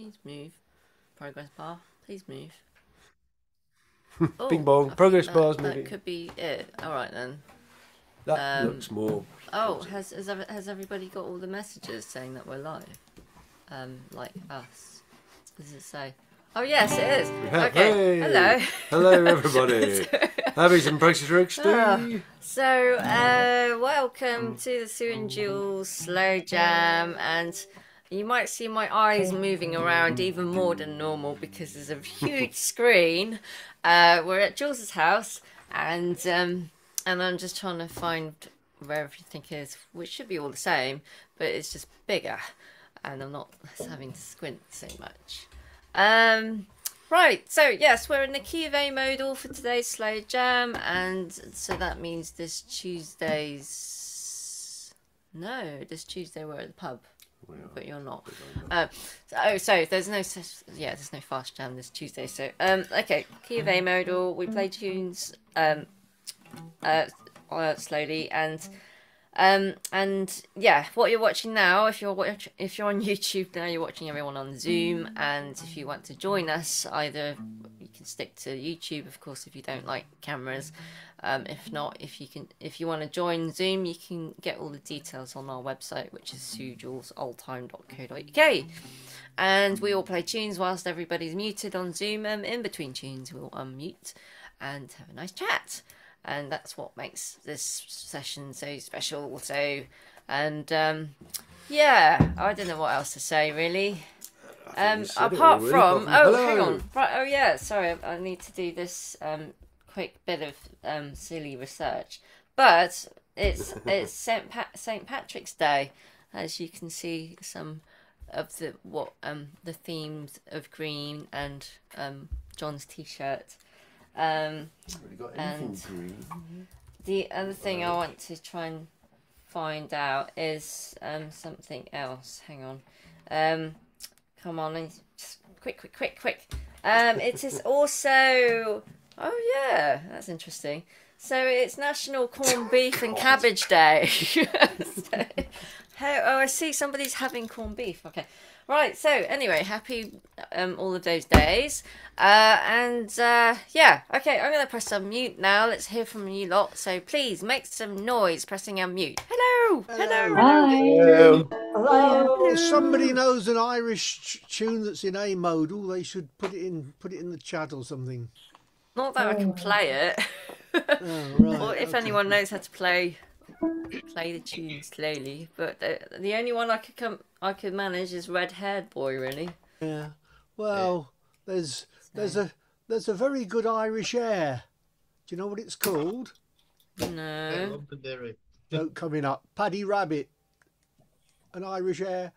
Please move. Progress bar. Please move. Bing Oh, bong. I think Progress that- bar's That moving. could be it. All right then. That um, looks more. Oh, has has, ev- has everybody got all the messages saying that we're live? Um, like us. Does it say? Oh yes, it is. Okay. Hey! Hello. Hello, everybody. Having some practice work, Ah. Steve. So, uh, welcome to the Sue and Jules Slow Jam, and you might see my eyes moving around even more than normal because there's a huge screen. Uh, we're at Jules's house, and um, and I'm just trying to find where everything is, which should be all the same, but it's just bigger, and I'm not having to squint so much. Um, right, so yes, we're in the key of A modal for today's slow jam, and so that means this Tuesday's. No, this Tuesday we're at the pub, but you're not. Uh, so, oh, so there's no yeah, there's no fast jam this Tuesday. So um, okay, key of A modal. We play tunes um, uh, uh, slowly and. Um, and yeah, what you're watching now, if you're watch- if you're on YouTube now, you're watching everyone on Zoom, and if you want to join us, either you can stick to YouTube, of course, if you don't like cameras. Um, if not, if you can, if you want to join Zoom, you can get all the details on our website, which is suejulesoldtime.co.uk. And we all play tunes whilst everybody's muted on Zoom. Um, in between tunes, we'll unmute and have a nice chat and that's what makes this session so special so and um yeah i don't know what else to say really um you said it apart really, from oh from hang on right oh yeah sorry I, I need to do this um quick bit of um silly research but it's it's St. Pat- St Patrick's Day, as you can see some of the what um the themes of green and um John's t-shirt. Um, Really got And- anything green. the other thing I want to try and find out is um something else. Hang on, um, come on, just quick, quick, quick, quick. Um, it is also oh yeah, that's interesting. So it's National Corned Beef and Cabbage Day. So- oh, I see somebody's having corned beef. Okay. Right, so anyway, happy um, all of those days. Uh, and uh, yeah, okay, I'm going to press unmute now. Let's hear from you lot. So please make some noise pressing unmute. Hello! Hello! Hello. Hello! If somebody knows an Irish t- tune that's in A modal, they should put it in put it in the chat or something. Not that I can oh. play it. Oh, right. or if okay. anyone knows how to play play the tune slowly. But the, the only one I could come I could manage is Red Haired Boy, really. Yeah. Well, there's there's a there's a very good Irish air. Do you know what it's called? No. Note coming up. Paddy Rabbit. An Irish air.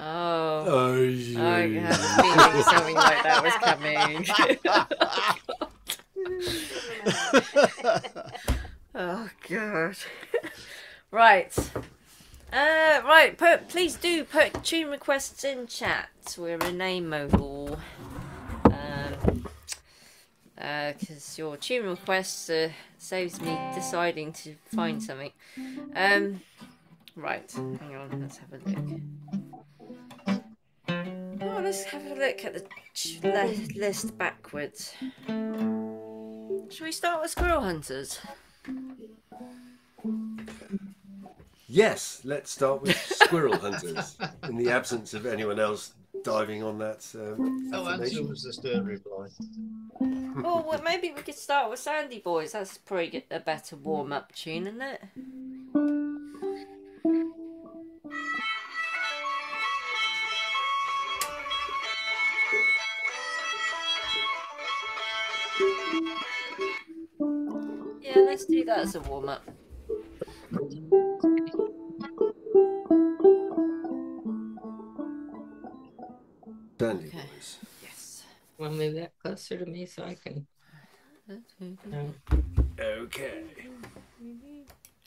Oh. Oh, oh yeah. I had a feeling something like that was coming. oh god. right. Uh, right. Put please do put tune requests in chat. We're a modal. Um. Because your tune requests uh, saves me deciding to find something. Um. Right. Hang on. Let's have a look. Oh, let's have a look at the list backwards. Shall we start with Squirrel Hunters? Yes, let's start with Squirrel Hunters. In the absence of anyone else diving on that um, Oh, answer information. was the stern reply. oh, well, maybe we could start with Sandy Boys. That's probably a better warm up tune, isn't it? Let's do that as a warm up. Sandy Okay. Boys. Yes. Want to move that closer to me so I can. No. Okay.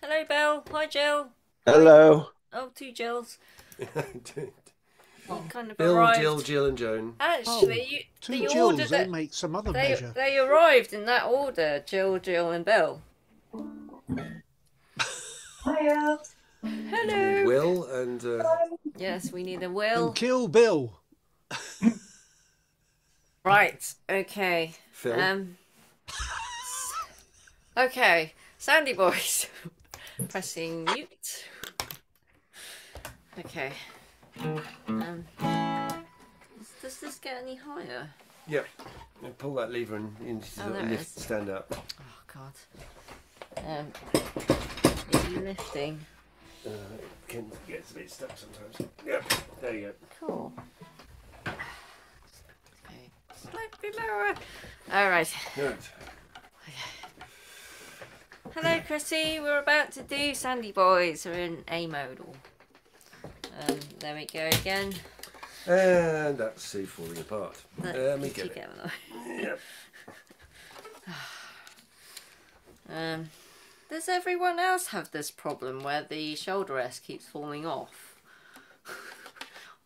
Hello, Belle. Hi, Jill. Hello. Oh, two Jills. You kind of Bill, arrived. Jill, Jill, and Joan. Actually, oh, you, Two the Jills, order they make some other they, measure. they arrived in that order: Jill, Jill, and Bill. Hello. Will and uh, Yes, we need a Will. And Kill Bill. Right. Okay. Phil. Um. Okay, Sandy boys, pressing mute. Okay. Um. Does, does this get any higher? Yep. Now pull that lever and you need to Oh, sort there of it lift, stand up. Oh God. Um. Are you lifting? Uh, it can get a bit stuck sometimes. Yep. There you go. Cool. Okay. Slightly lower. All right. Good. Okay. Hello, Chrissy. We're about to do Sandy Boys. We're in A modal. Um, there we go again. And that's C falling apart. Let Let me me get it. get Yep. Um, does everyone else have this problem where the shoulder rest keeps falling off?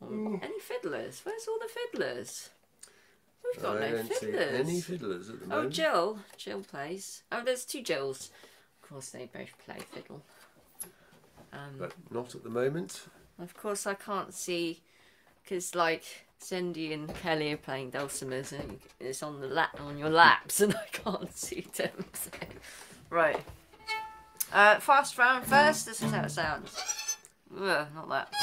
Mm. Any fiddlers? Where's all the fiddlers? We've got I no fiddlers. any fiddlers at the moment. oh. Jill. Jill plays. Oh, there's two Jills. Of course, they both play fiddle. Um, But not at the moment. Of course, I can't see because, like, Cindy and Kelly are playing dulcimers, and it's on the lap on your laps, and I can't see them. So. Right. Uh, fast round first. This is how it sounds. Ugh, not that.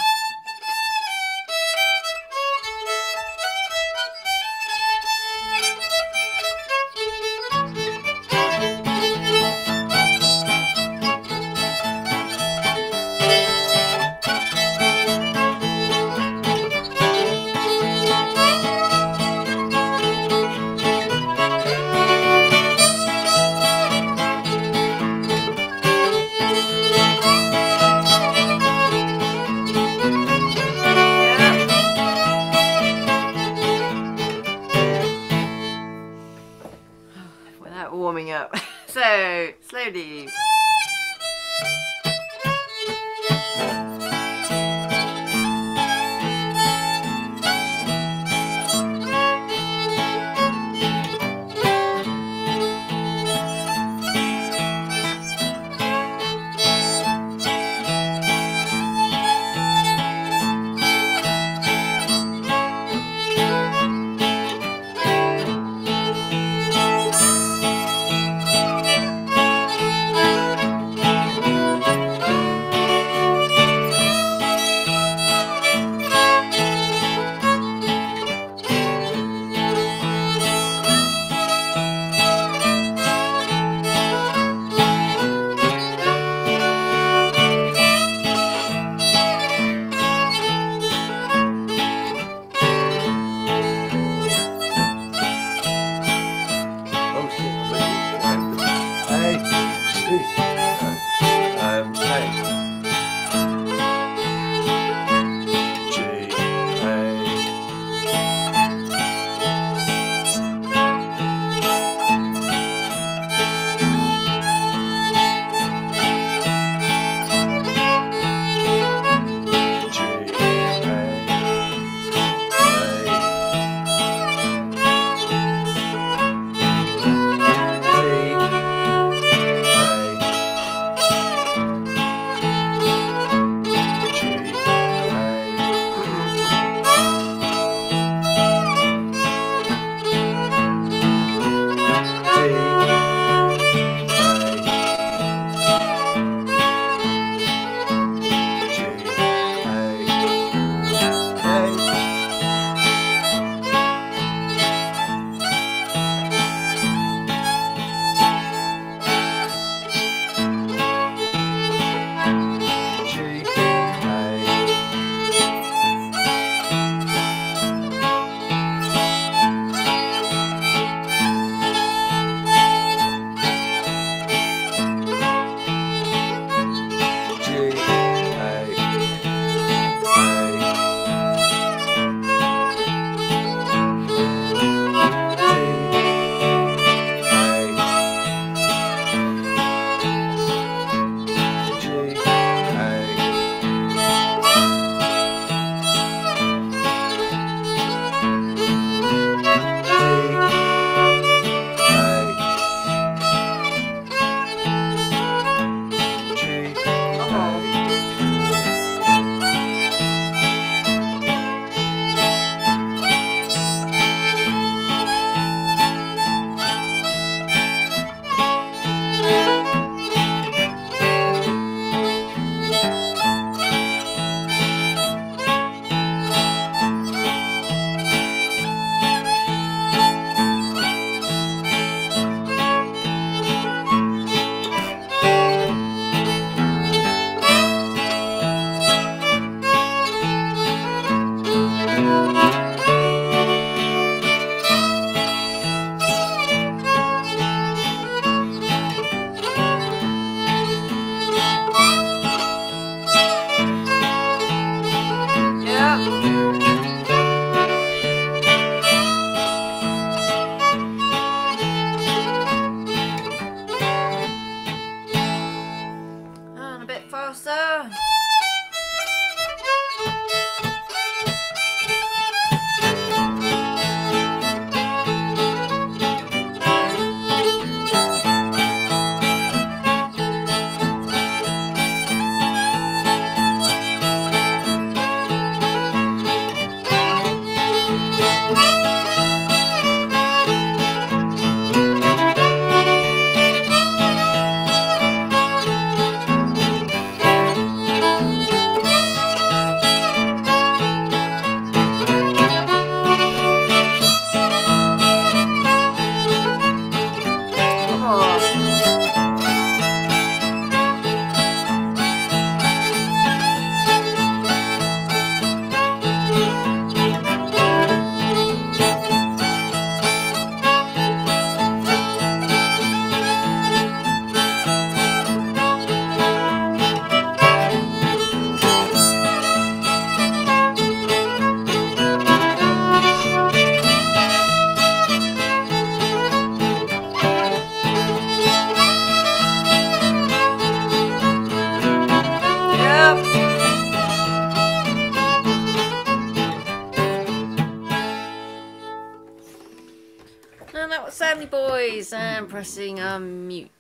Pressing um, mute.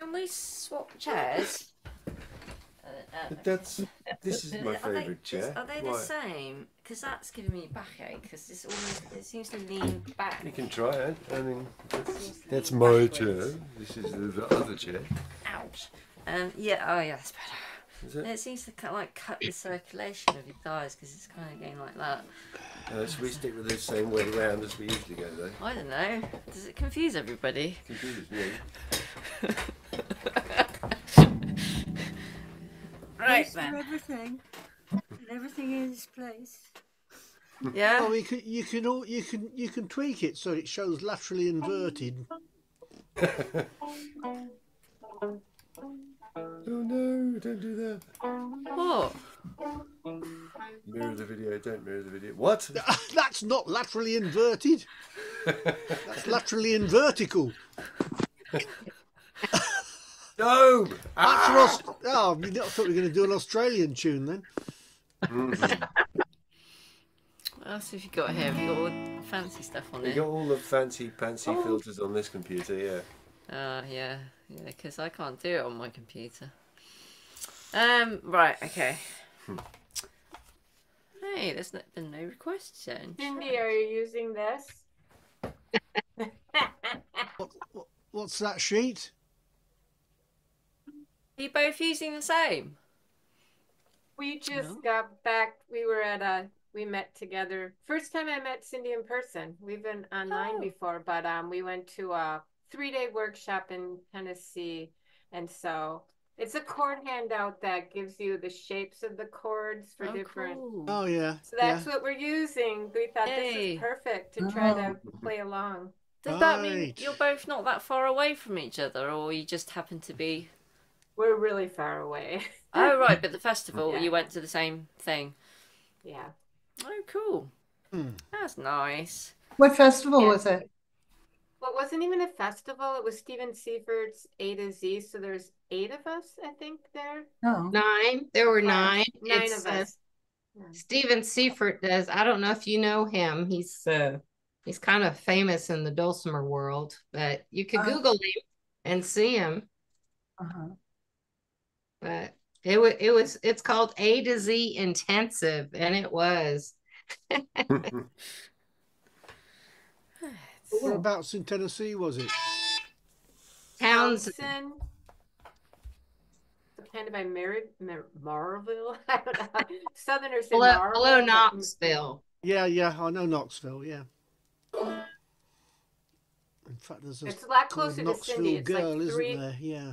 Can we swap chairs? Uh, uh, But that's this is my are they- favourite chair. Are they the Why? same? Because that's giving me backache. Because this almost it seems to lean back. You can try it. I mean, that's, that's my backwards. chair. This is the, the other chair. Ouch. Um. Yeah. Oh yeah. That's better. Is it? It seems to cut, like cut the circulation of your thighs because it's kind of going like that. Uh, so we stick with the same way round as we usually go, though. I don't know. Does it confuse everybody? Confuses me. Right Place for then. everything. And everything in its place. Yeah. Oh, you can you can al- you can you can tweak it so it shows laterally inverted. Oh no! Don't do that. What? Mirror the video. Don't mirror the video. What? That's not laterally inverted. That's laterally invertical. No! That's Ah! an Aus- oh, I thought we were going to do an Australian tune then. What else have you got here? Have you got all the fancy stuff on We it? got all the fancy, fancy filters on this computer. Yeah. Uh, yeah, yeah, because I can't do it on my computer. Um, right, okay. Hey, there's no, been no requests yet. Cindy, are you using this? What, what, what's that sheet? Are you both using the same? We just No. got back. We were at a. We met together. First time I met Cindy in person. We've been online Oh. before, but um, we went to a three-day workshop in Tennessee, and so it's a chord handout that gives you the shapes of the chords for Oh, different. cool. Oh yeah. So that's what we're using. We thought this Yay. is perfect to try to Oh. play along. Does that mean you're both not that far away from each other, or you just happen to be? We're really far away. Oh, right, but the festival, Yeah. you went to the same thing. yeah. Oh, cool. Hmm. That's nice. What festival Yeah. was it? Well, it wasn't even a festival. It was Stephen Seifert's A to Z. So there's eight of us, I think, there. Oh, Nine. There were Five. nine. Nine It's, of uh, us. Yeah. Stephen Seifert does. I don't know if you know him. He's uh he's kind of famous in the dulcimer world, but you could Uh. Google him and see him. uh-huh. But it was it was it's called A to Z Intensive, and it was. Whereabouts in Tennessee was it? Townsend. Townsend. Kind of by Mar- Mar- Marville. I don't know. Southerners say Below, Marville. below Knoxville. Yeah, yeah, I know Knoxville. Yeah. In fact, there's a It's a lot closer to Knoxville Cindy. It's girl, like three. isn't there? Yeah.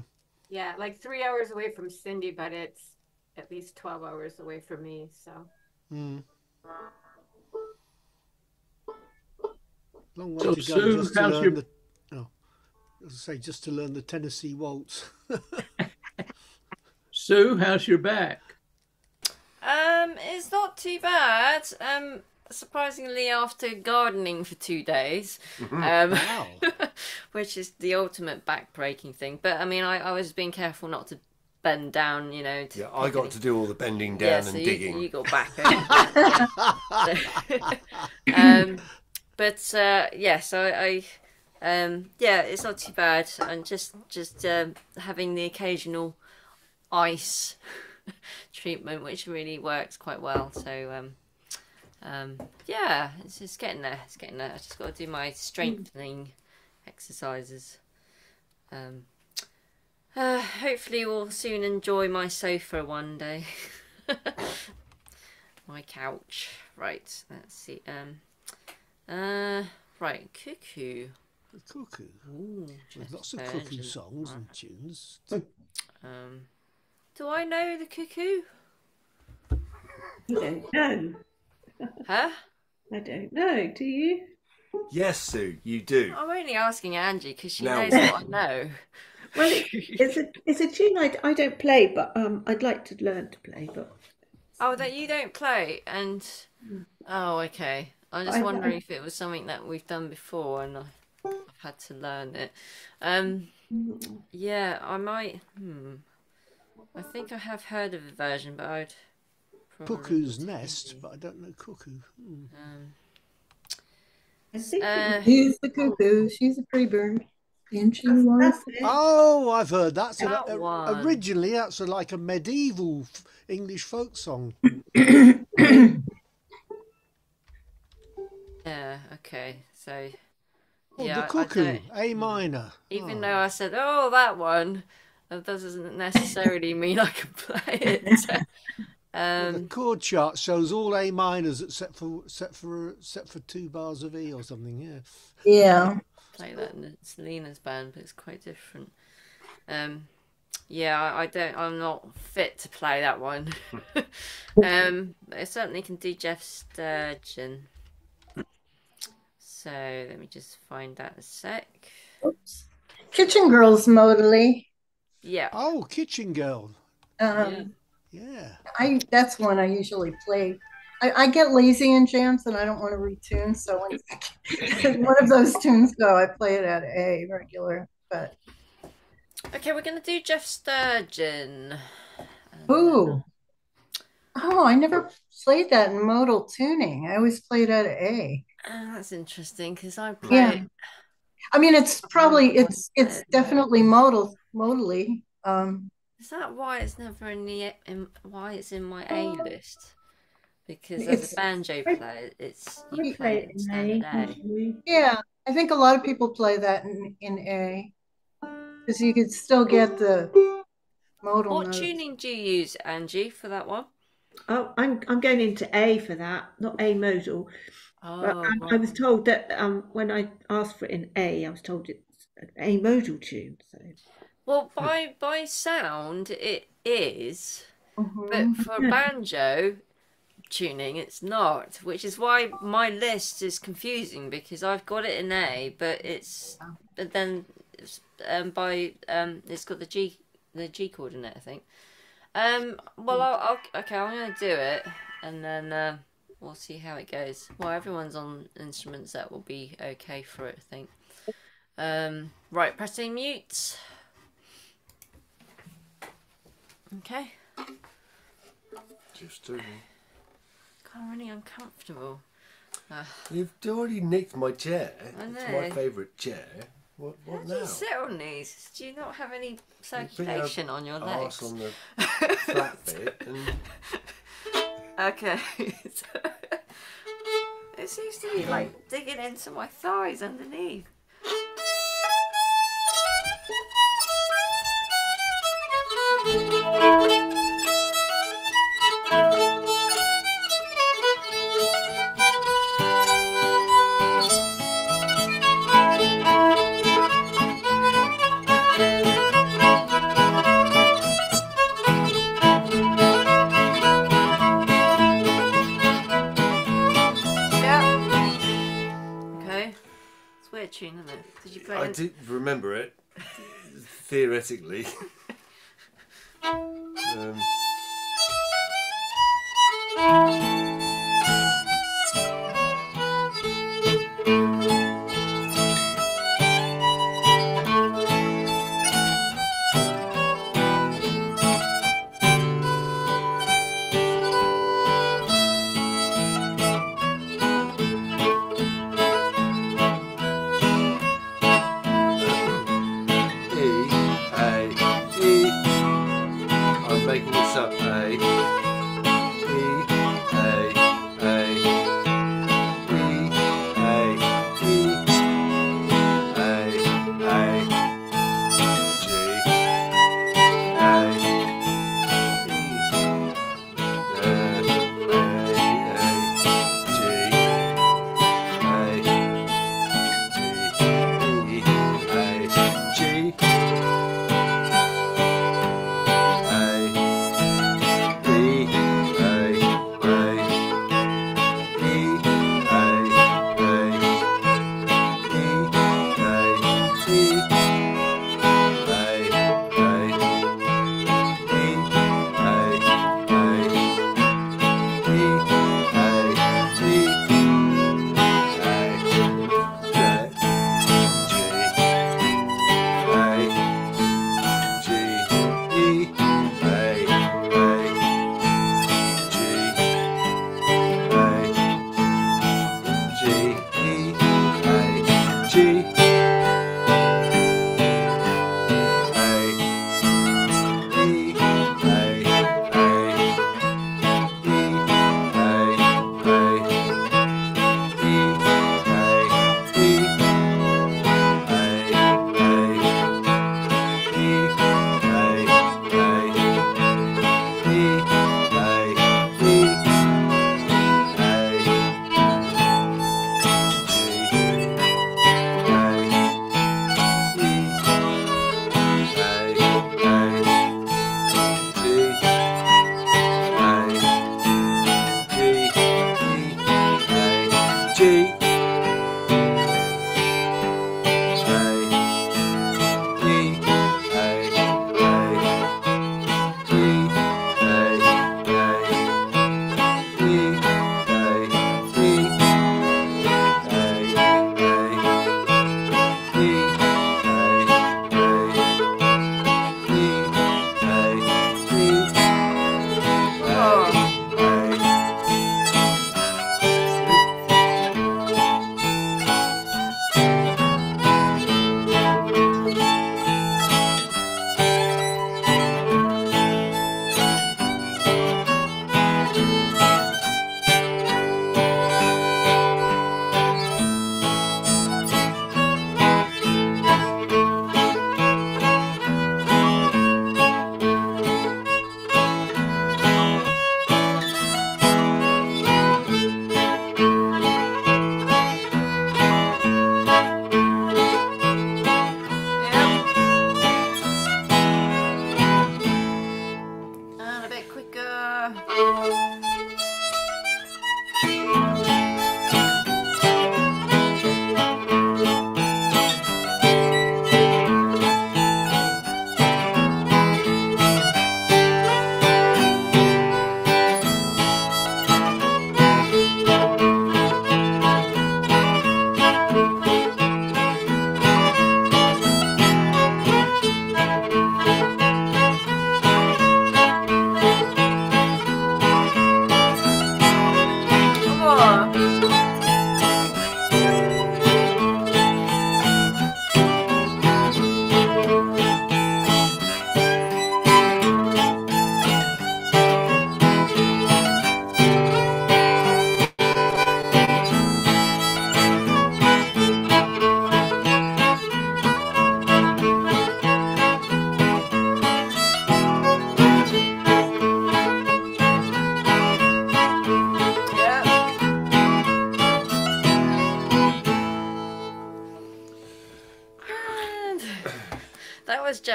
Yeah, like three hours away from Cindy, but it's at least twelve hours away from me. So Hmm. Long way So, to go Sue, just to learn your- the. Oh, I was say just to learn the Tennessee waltz. Sue, how's your back? Um, it's not too bad. Um, surprisingly, after gardening for two days, um, Wow. which is the ultimate back-breaking thing. But I mean, I, I was being careful not to bend down, you know. To Yeah, I got any- to do all the bending down yeah, and so you, digging. you got back. um, but uh, yes, I, I um, yeah, it's not too bad, and just just um, having the occasional ice treatment, which really works quite well. So um, um, yeah, it's just getting there. It's getting there. I just got to do my strengthening exercises. Um, uh, hopefully, we'll soon enjoy my sofa one day. my couch. Right, let's see. Um, uh, right, cuckoo. The cuckoo. Ooh, There's lots of cuckoo songs and- and tunes. Um, do I know the cuckoo? I don't know. Huh? I don't know. Do you? Yes, Sue, you do. I'm only asking Angie because she No. knows what I know. Well, it, it's a it's a tune I, I don't play, but um, I'd like to learn to play. But Oh, that you don't play, and oh, okay. I'm just I- wondering I- if it was something that we've done before, and I, I've had to learn it. Um, yeah, I might. Hmm. I think I have heard of the version, but I'd. probably Cuckoo's need to- Nest, but I don't know cuckoo. Hmm. Um, I think it Uh, was- the cuckoo. She's a free bird. And she wants it. Oh, I've heard that's a, That a- one. originally that's a, like a medieval f- English folk song. Yeah. Okay. So. Oh, yeah, the I- I cuckoo, don't- A minor. Even Oh. though I said, "Oh, that one," that doesn't necessarily mean I can play it. Well, the um, chord chart shows all A minors except for except for except for two bars of E or something. Yeah. Yeah. play that in Selena's band, but it's quite different. Um, yeah, I, I don't. I'm not fit to play that one. um, but I certainly can do Jeff Sturgeon. So let me just find that a sec. Oops. Kitchen Girls modally. Yeah. Oh, Kitchen Girl. Um, Yeah. I that's one I usually play. I, I get lazy in jams and I don't want to retune, so when one of those tunes go, I play it at A regular. But Okay, we're gonna do Jeff Sturgeon. And, ooh, oh, I never played that in modal tuning. I always played at A. uh, that's interesting because I play. Yeah. I mean, it's probably it's it's definitely modal modally. Um, Is that why it's never in the in, why it's in my A list? Because as It's- a banjo I- player, it's you play play it it in in standard A. A. yeah, I think a lot of people play that in in A because you could still get the modal What notes. tuning do you use, Angie, for that one? Oh, I'm I'm going into A for that, not A modal. Oh, But um, I was told that um, when I asked for it in A, I was told it's an A modal tune. So Well, by by sound, it is, Mhm. but for banjo tuning, it's not. Which is why my list is confusing because I've got it in A, but it's but then it's, um by um it's got the G the G chord in it, I think. Um, well, I'll, I'll okay, I'm gonna do it, and then uh, we'll see how it goes. Well, everyone's on instruments that will be okay for it, I think. Um, right, pressing mute. Okay. Just doing. God, I'm really uncomfortable. You've already nicked my chair. I It's my favourite chair. What, How what do now? you sit on these? Do you not have any You circulation on your legs? on the flat bit and okay. it seems to be like digging into my thighs underneath. I do remember it theoretically. um,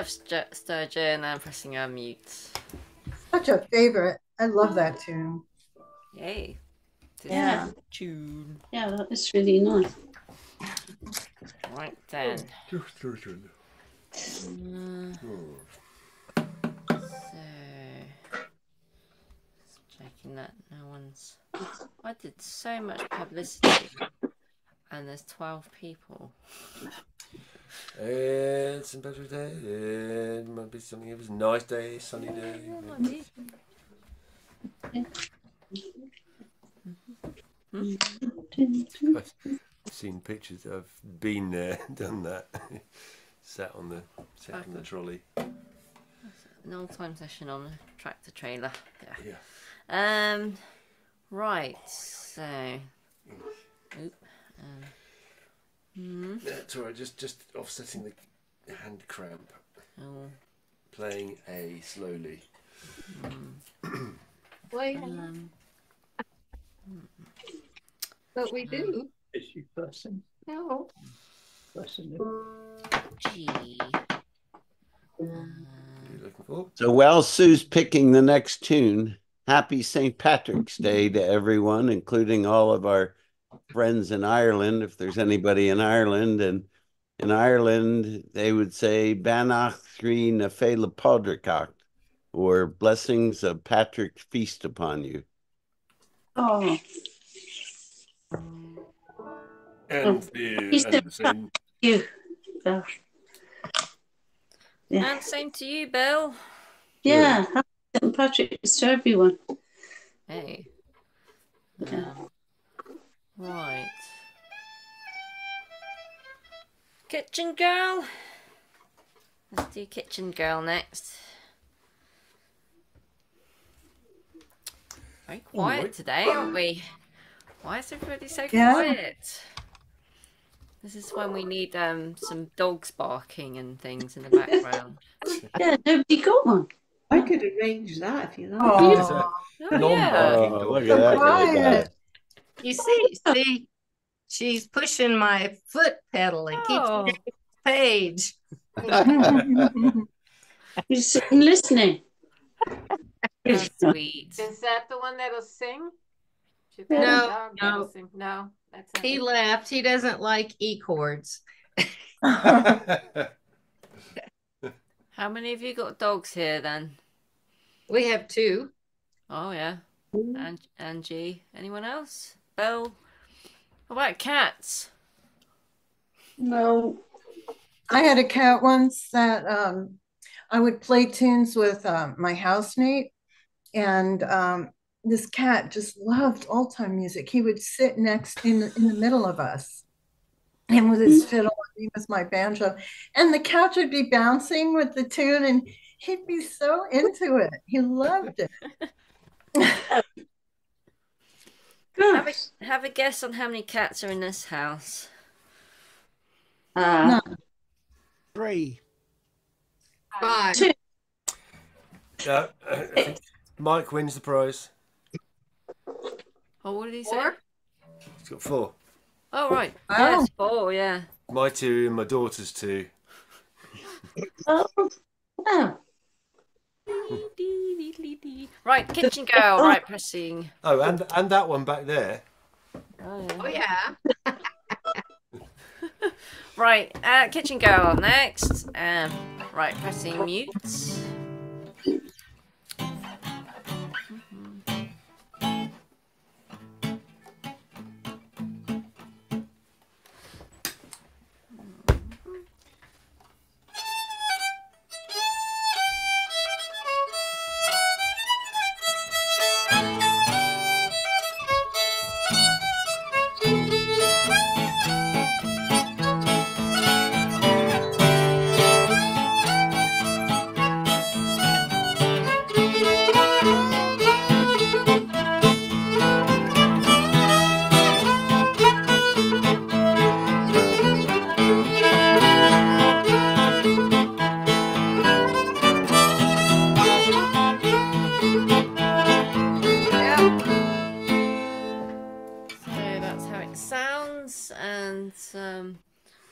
Jeff St- Sturgeon and pressing unmute. Such a favorite. I love that tune. Yay. This Yeah. is Tune. Yeah, that is really nice. Right then. Uh, so, just checking that no one's. I did so much publicity, and there's 12 people. It's St. Patrick's Day. It might be something. It was a nice day, sunny day. I've seen pictures. I've been there, done that. sat on the sat on the trolley. An old time session on a tractor trailer. Yeah. Yeah. Um. Right. So. Oop. Um. Hmm. That's all right. Just just offsetting the hand cramp. Oh. Playing A slowly. Wait, Um. but we do. Is she person? No. Person. G. What are you looking for? So while Sue's picking the next tune, happy St. Patrick's Day to everyone, including all of our friends in Ireland, if there's anybody in Ireland. And in Ireland, they would say Banach Thri na Fela Podricach, or blessings of Patrick feast upon you. Oh, And the, and the- the same. you. Well, Yeah. And same to you, Bill. yeah. Happy St. Patrick's to everyone. Hey. Yeah. Um, right. Kitchen girl. Let's do kitchen girl next. Very quiet Alright. today, aren't we? Why is everybody so Yeah. quiet? This is when we need um some dogs barking and things in the background. Yeah, nobody got one. I could arrange that if you like. Oh, Is that Oh, yeah. Oh, look at that. Little guy. quiet. You see, see, she's pushing my foot pedal and keeps Oh. getting page. You're sitting listening. That's sweet. Is that the one that'll sing? No, that be dog no. dancing? No, that's He it. left. He doesn't like E chords. How many of you got dogs here then? We have two. Oh yeah. Mm. And Angie. Anyone else? Belle. What about cats? No. I had a cat once that um, I would play tunes with um, my housemate, and um, this cat just loved old time music. He would sit next in the, in the middle of us, and with his fiddle, and me with my banjo, and the couch would be bouncing with the tune, and he'd be so into it. He loved it. Have a, have a guess on how many cats are in this house. Uh, Three. Five. Two. Uh, Mike wins the prize. Oh, what did he say? Four? He's got four. Oh, right. Wow. Yes, four, yeah. My two and my daughter's two. oh, oh. Right, kitchen girl, right pressing. Oh, and and that one back there. Oh, Oh yeah. Right, uh, kitchen girl next. Um, right, pressing mute.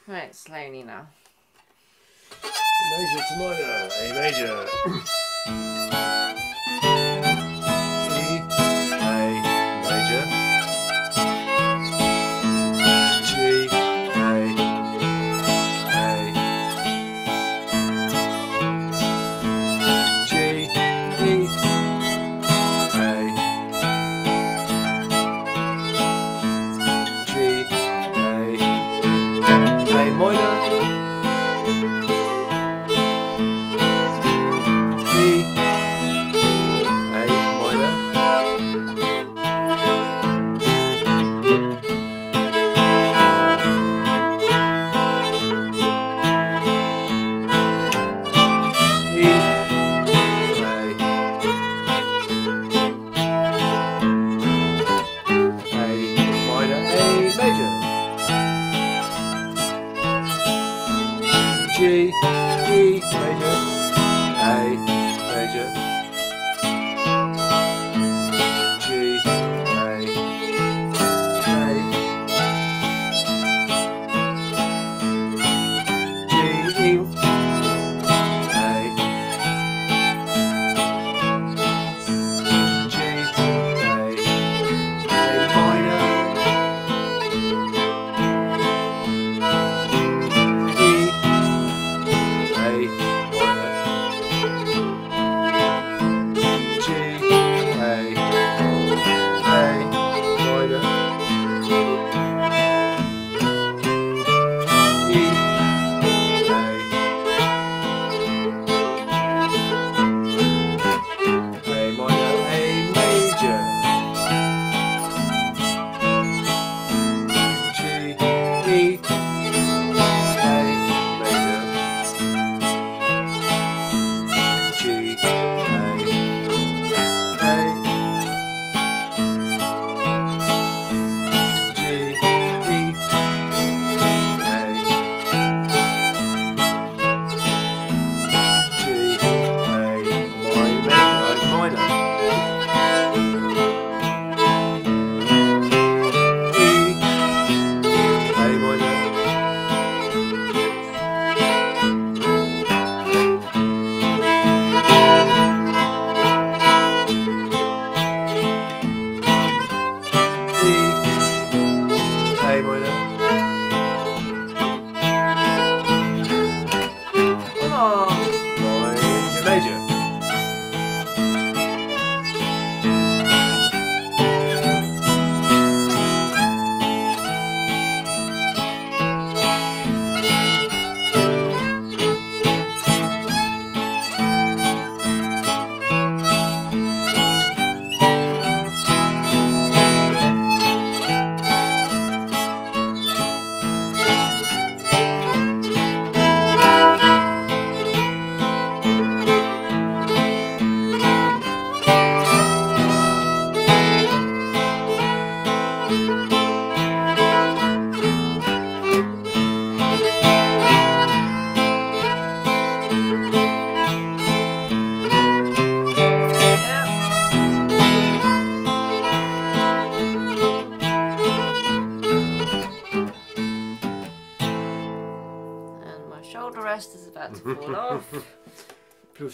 Right, slowly now. Major to minor. A eh, major.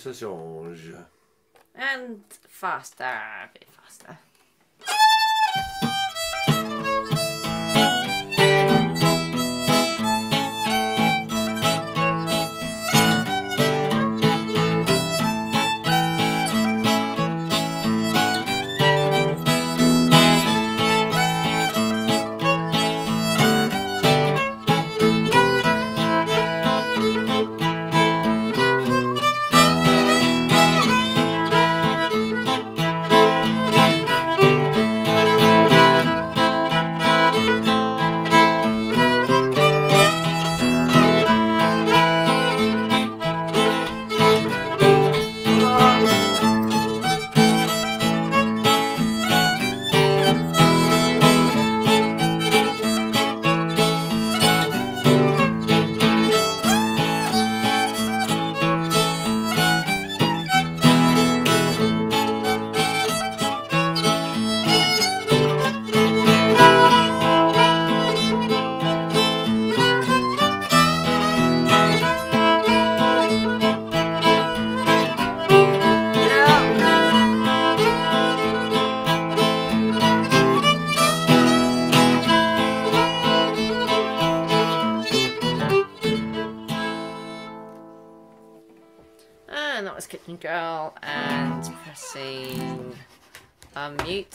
Ça change. And faster, a bit faster.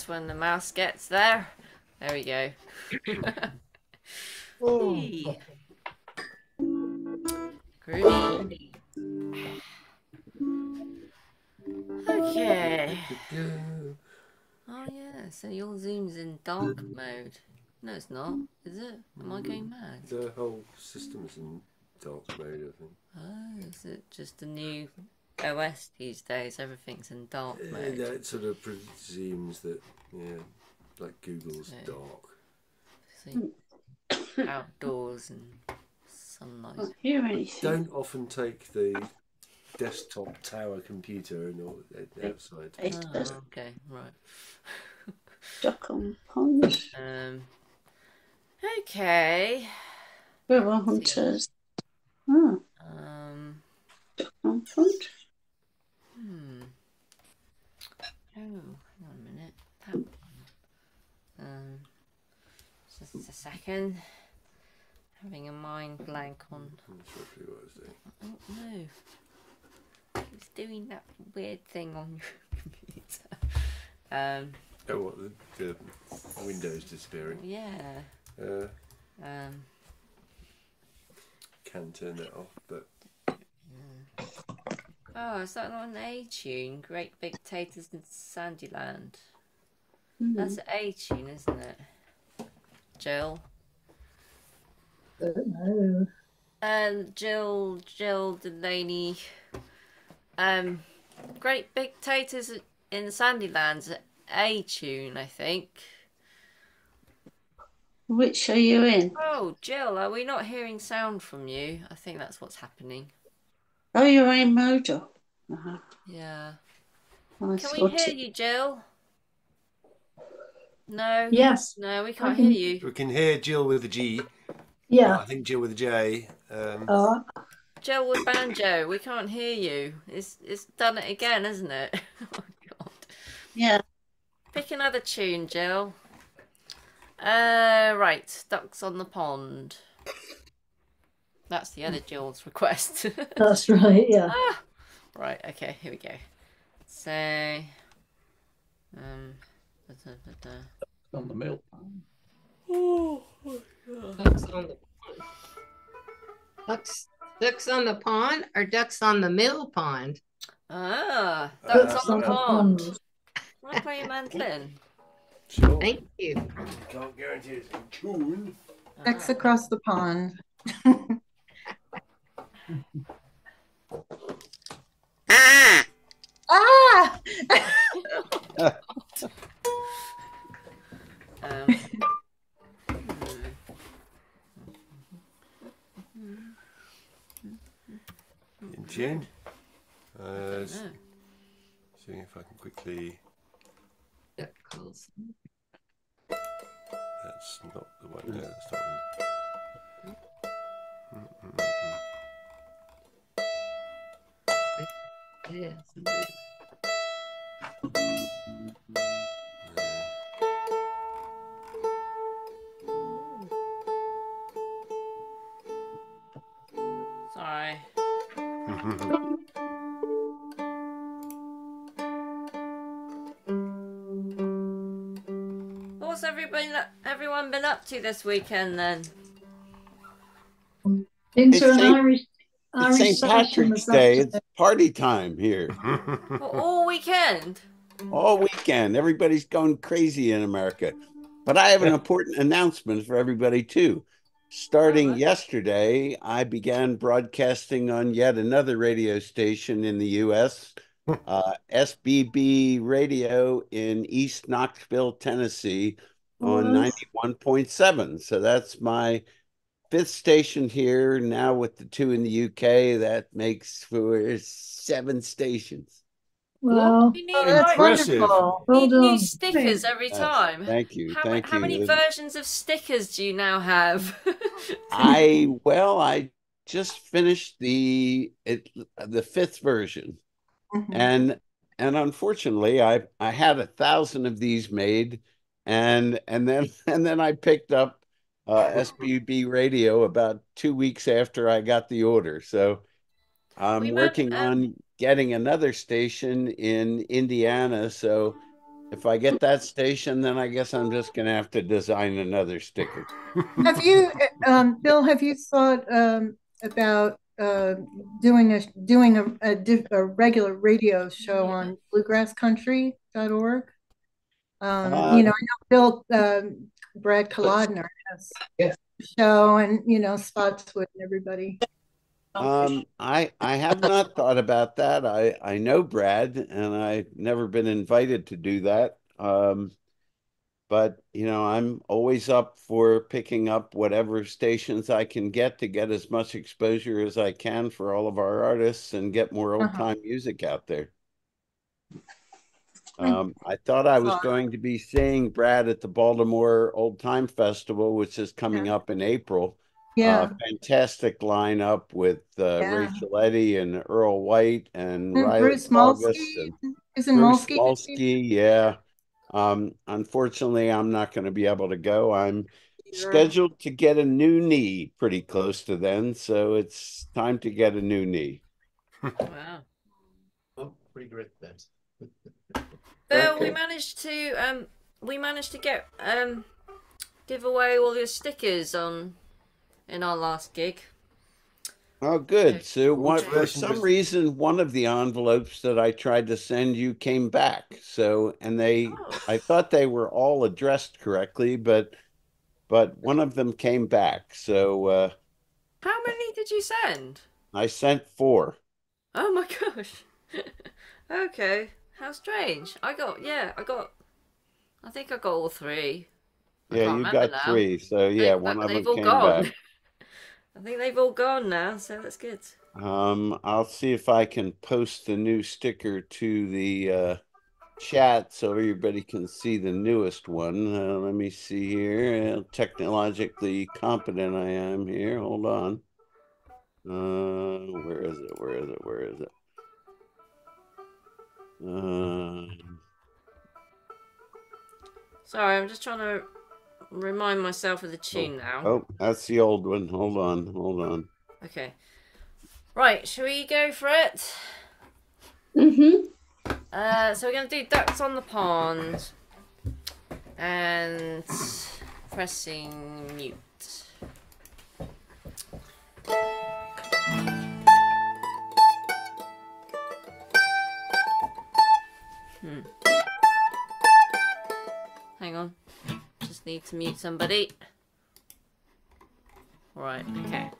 When the mouse gets there. There we go. Oh. Hey. Groovy. Okay. Oh yeah, so your Zoom's in dark mode. No, it's not. Is it? Am I going mm, mad? The whole system is in dark mode, I think. Oh, is it just a new OS these days? Everything's in dark Uh, mode. that sort of presumes that, yeah, like Google's Yeah. dark. See, outdoors and sunlight. Can't. Don't often take the desktop tower computer and all uh, outside. It Oh, says okay, right. duck on pond. Um. Okay. We're all hunters. Oh, Um. duck on front. Hmm. Oh, hang on a minute. That one. Um. Just a second. Having a mind blank on. What I was doing. I don't know. It's doing that weird thing on your computer. Um. Oh, what, the, the Windows disappearing. Yeah. Uh, Um. can turn that off, but Oh, is that not an A tune? Great Big Taters in Sandyland. Mhm. That's an A tune, isn't it? Jill. I Don't know. Um, Jill, Jill Delaney. Um, Great Big Taters in Sandyland's an A tune, I think. Which are you in? Oh, Jill, are we not hearing sound from you? I think that's what's happening. Oh, you're in Modo. Uh-huh. Yeah. I Can we hear it- you, Jill? No. Yes. No, we can't can- hear you. we can hear Jill with a G. Yeah. I think Jill with a J. Um, Uh, Jill with banjo, we can't hear you. It's it's done it again, isn't it? oh God. Yeah. Pick another tune, Jill. Uh, right, ducks on the pond. That's the other Jill's request. that's right. Yeah. ah! Right, okay, here we go. So, um, da, da, da, da. on the mill. Ducks on the pond. Ducks, ducks on the pond or ducks on the mill pond? Ah, ducks Ducks on the on the pond. pond. Wanna play your mandolin? sure. Thank you. Can't guarantee it's in tune. X Ah. across the pond. everybody, everyone been up to this weekend then? Things It's an Saint- Irish, It's Irish St. Patrick's Day. It's party time here. For all weekend? All weekend. Everybody's going crazy in America. But I have an important announcement for everybody, too. Starting yesterday, I began broadcasting on yet another radio station in the U.S., uh, SBB Radio in East Knoxville, Tennessee, on Nice. 91.7. So that's my fifth station here. Now, with the two in the UK, that makes for seven stations. Well, You need, Oh, that's like, Impressive. wonderful. well need new stickers every Yes, time. Thank you. How, Thank how you. many versions of stickers do you now have? I well, I just finished the it, the fifth version, Mhm. and and unfortunately, I I had a thousand of these made, and and then and then I picked up uh, SBB Radio about two weeks after I got the order. So I'm We might, working um, on getting another station in Indiana. So if I get that station, then I guess I'm just gonna have to design another sticker. Have you, um, Bill, have you thought um, about uh, doing a doing a, a, diff- a regular radio show on bluegrasscountry.org? Um, Uh, you know, I know Bill, um, Brad Kolodner has Yeah. a show and, you know, Spotswood and everybody. Um, I I have not thought about that. I I know Brad, and I've never been invited to do that. Um, but you know, I'm always up for picking up whatever stations I can get to get as much exposure as I can for all of our artists and get more old Uh-huh. time music out there. Um, I thought I was going to be seeing Brad at the Baltimore Old Time Festival, which is coming Yeah. up in April. Yeah. Uh, fantastic lineup with uh, Yeah. Rachel Eddy and Earl White and And Riley Bruce Baugus Molsky, isn't Bruce Molsky? Molsky. Yeah. Um, unfortunately, I'm not going to be able to go. I'm scheduled to get a new knee pretty close to then, so it's time to get a new knee. wow. Oh, pretty great then. Bill, we managed to um we managed to get um give away all your stickers on in our last gig. Oh, good. So, what, for some reason, one of the envelopes that I tried to send you came back. So, and they, Oh. I thought they were all addressed correctly, but, but one of them came back. So, uh, How many did you send? I sent four. Oh my gosh. okay. How strange. I got yeah, I got I think I got all three. I Yeah, you got now. three. So, yeah, but one of them came gone. back. I think they've all gone now, so that's good. Um, I'll see if I can post the new sticker to the uh, chat so everybody can see the newest one. Uh, let me see here. How technologically competent I am here. Hold on. Uh, where is it? Where is it? Where is it? Uh, Sorry, I'm just trying to remind myself of the tune now. oh, that's the old one. Hold on. Hold on. Okay. Right, shall we go for it? Mm-hmm. Uh, so we're gonna do ducks on the pond and pressing mute. Hmm. Hang on. Just need to mute somebody. Right, okay.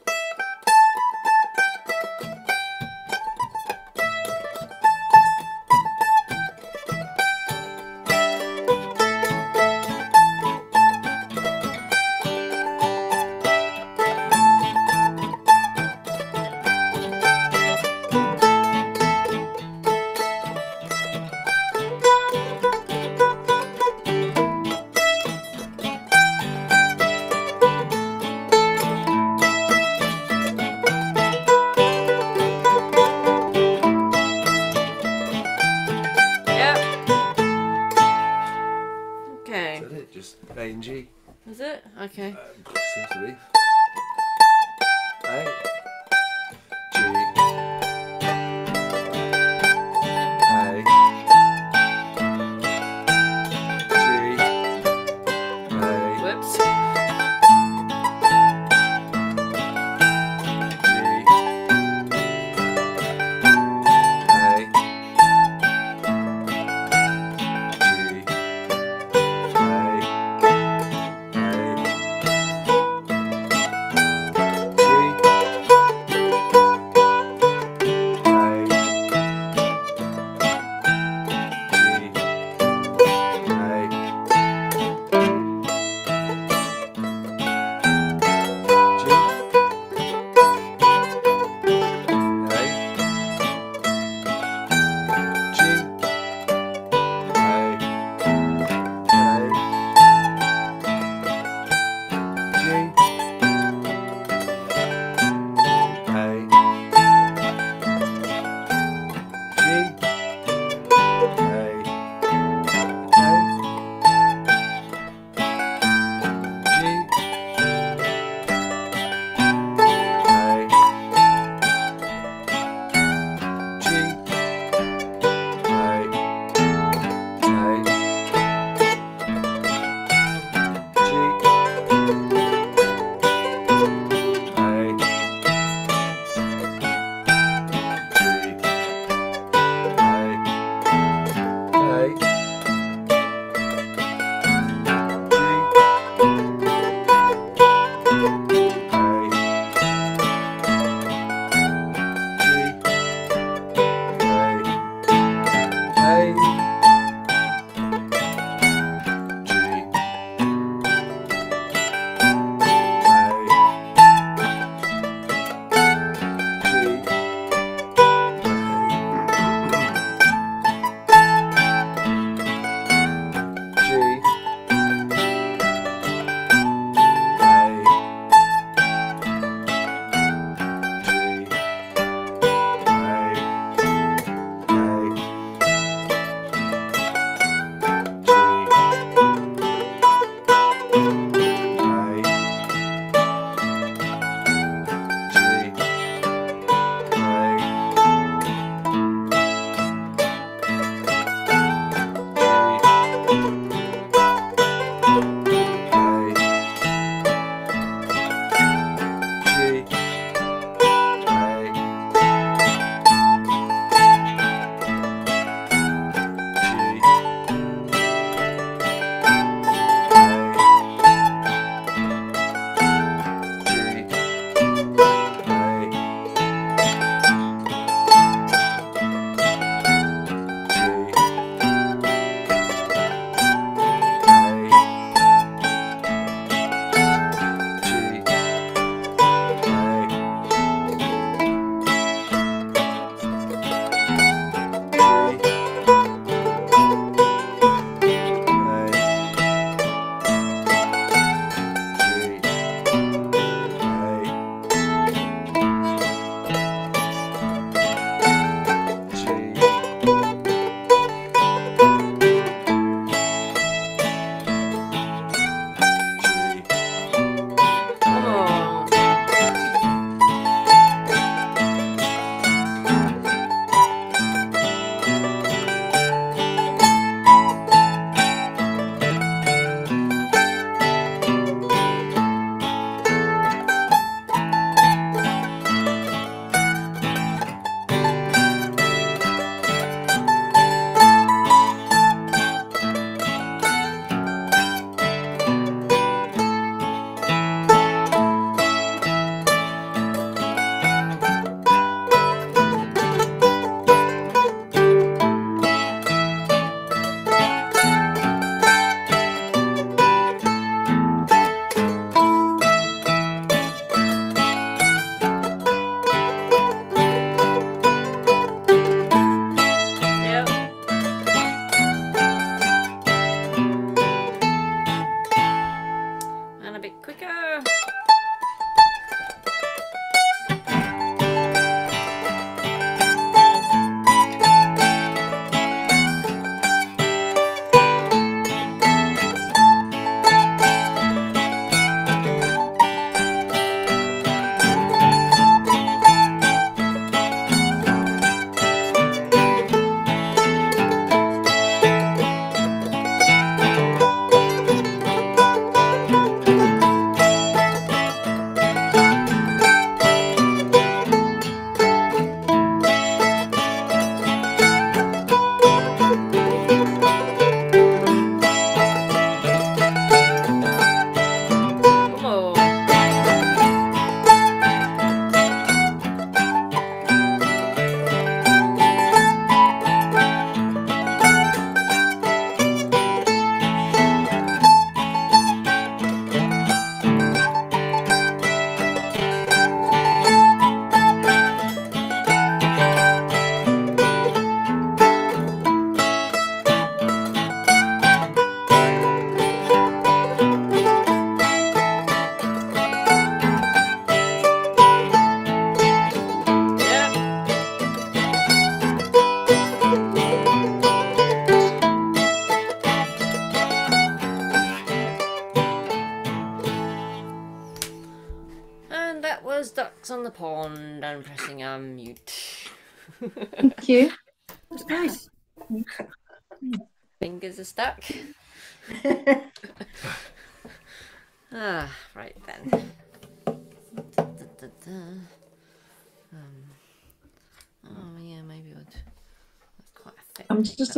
Okay. Uh, seems to be.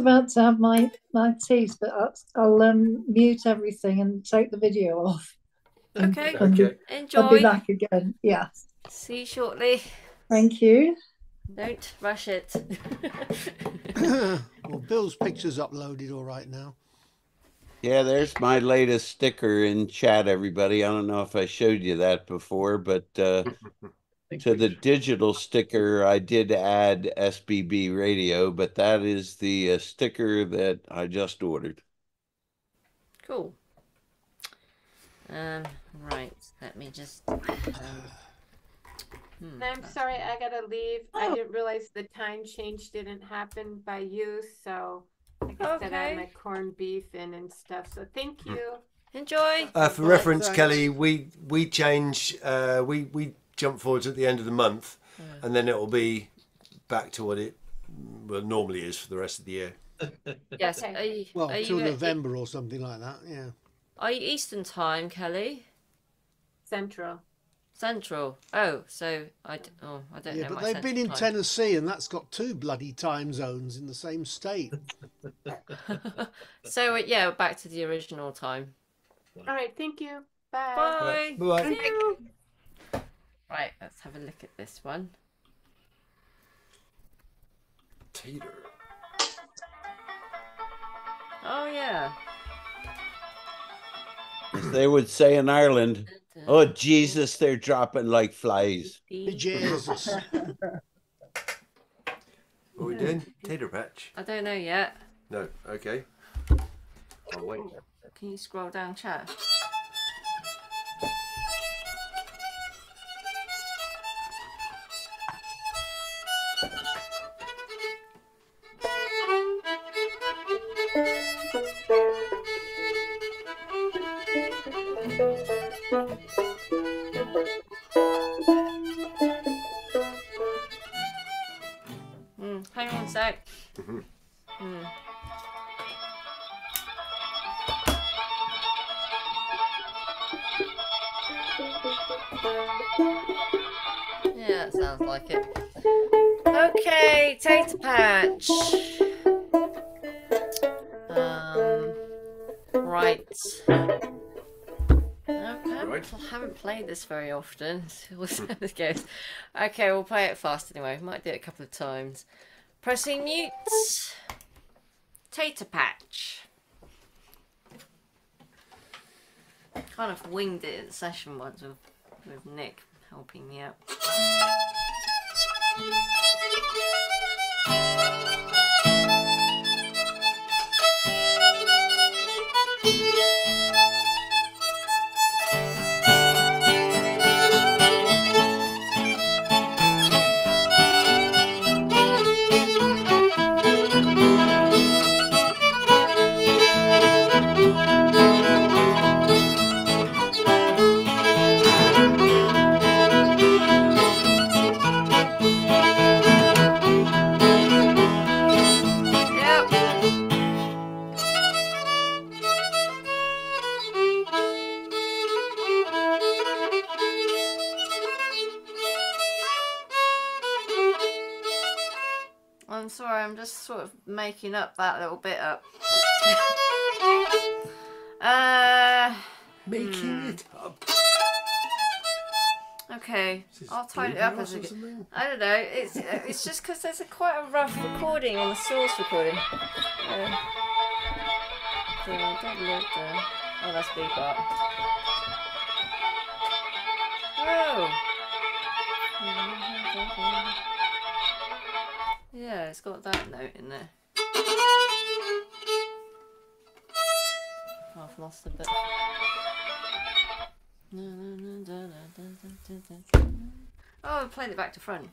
About to have my my teas, but I'll, I'll um, mute everything and take the video off. and- Okay. and Okay. I'll be back again. Yeah. See you shortly. Thank you. Don't rush it. well, Bill's picture's uploaded all right now. Yeah, there's my latest sticker in chat, everybody. I don't know if I showed you that before, but uh, to the digital sticker, I did add SBB radio, but that is the uh, sticker that I just ordered. cool. Um, right. Let me just. Um, hmm. I'm sorry, I gotta leave. I didn't realize the time change didn't happen by you, so like I said, I had Okay. my corned beef in and stuff. So thank you. Enjoy. Uh, for reference. Kelly, we we change. Uh, we we jump forwards at the end of the month, and then it will be back to what it well normally is for the rest of the year. Yes. Okay. Are you, Well, are till you, November or something like that. Yeah. Are you Eastern time, Kelly? Central. Central. Oh, so I. d- Oh, I don't Yeah, know. but my they've been in time. Tennessee, and that's got two bloody time zones in the same state. so uh, yeah, back to the original time. All right, thank you. Bye. Bye. Bye-bye. See you. Right, let's have a look at this one. Teeter. Oh yeah. As they would say in Ireland, oh, Jesus, they're dropping like flies. Jesus. What are we doing? Tater patch? I don't know yet. No. Okay. I'll wait. Can you scroll down chat? Very often. We'll see hmm. how this goes. Okay, we'll play it fast anyway. Might do it a couple of times. Pressing mute. Tater Patch. Kind of winged it at session once with, with Nick helping me out. Sort of making up that little bit up. uh, Making Hmm. it up. okay, I'll tidy it up as I go. I don't know. It's it's just because there's a quite a rough recording on the source recording. Uh, oh, that's Bebop. Oh. Yeah, it's got that note in there. Oh, I've lost a bit. Oh, I'm playing it back to front.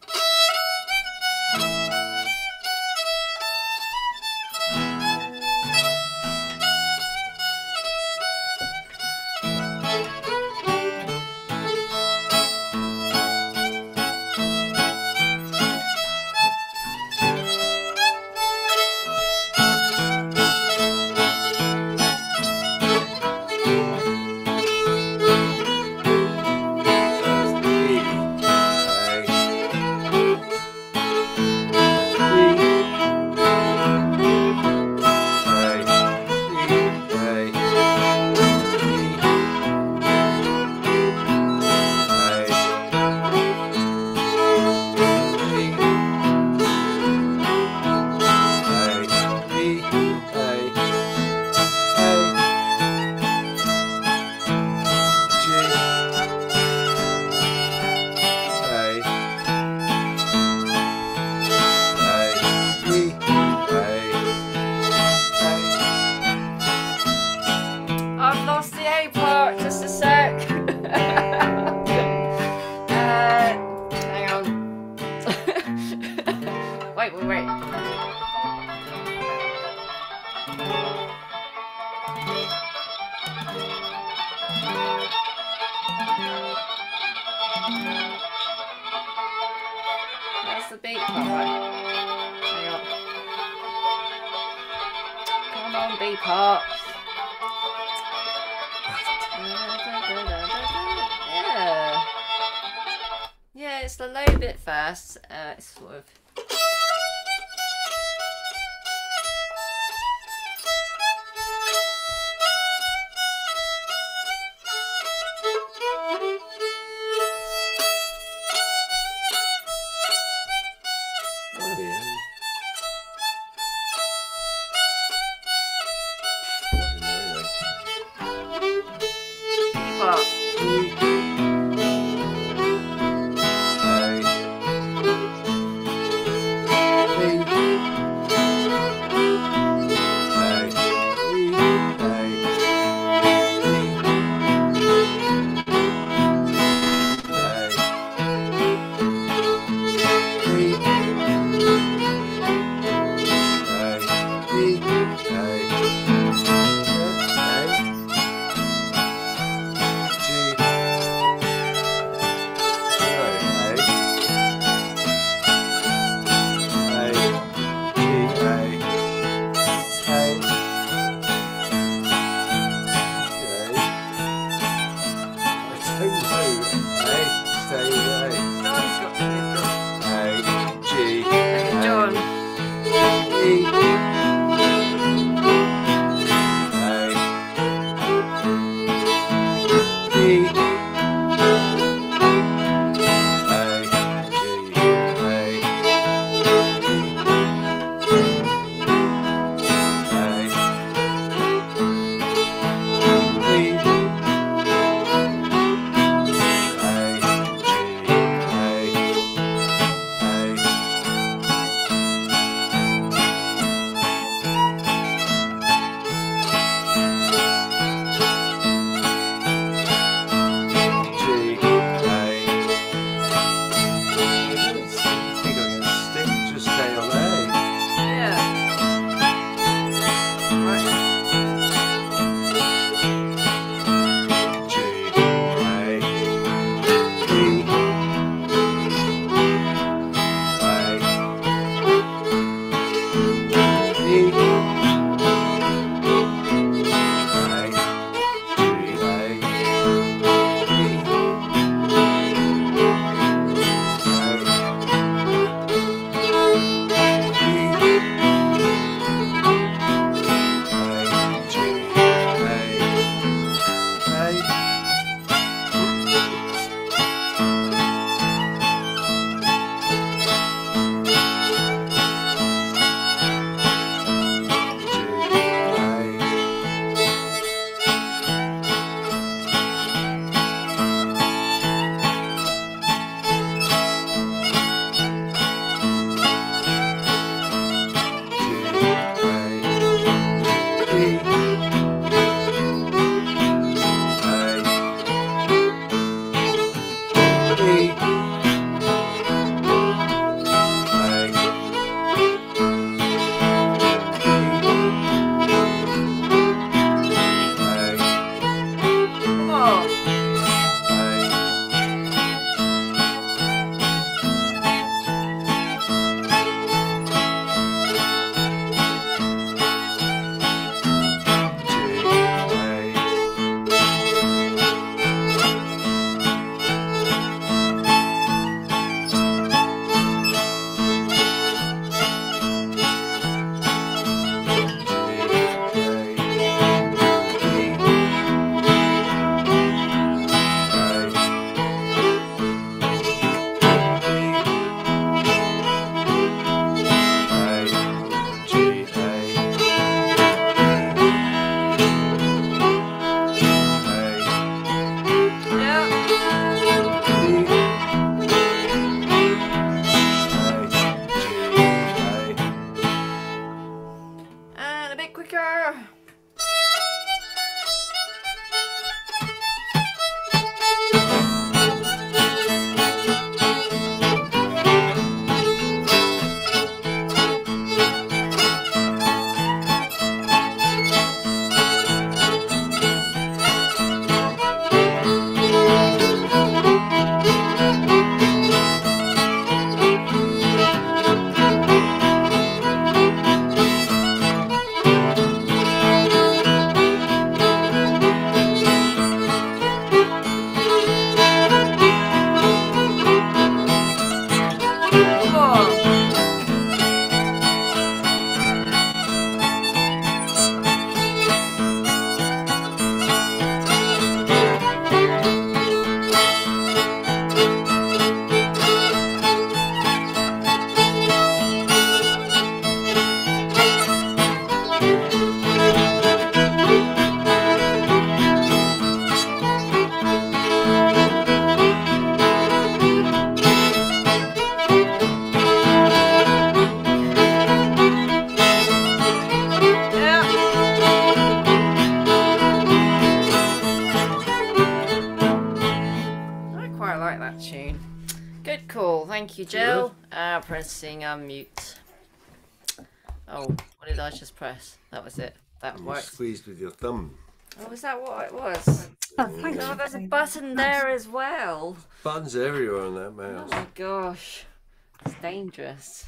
Pressing unmute. Oh, what did I just press? That was it. That You worked. squeezed with your thumb. Oh, is that what it was? Oh, thank Oh, you. there's a button there as well. Buttons everywhere on that mouse. Oh my gosh. It's dangerous.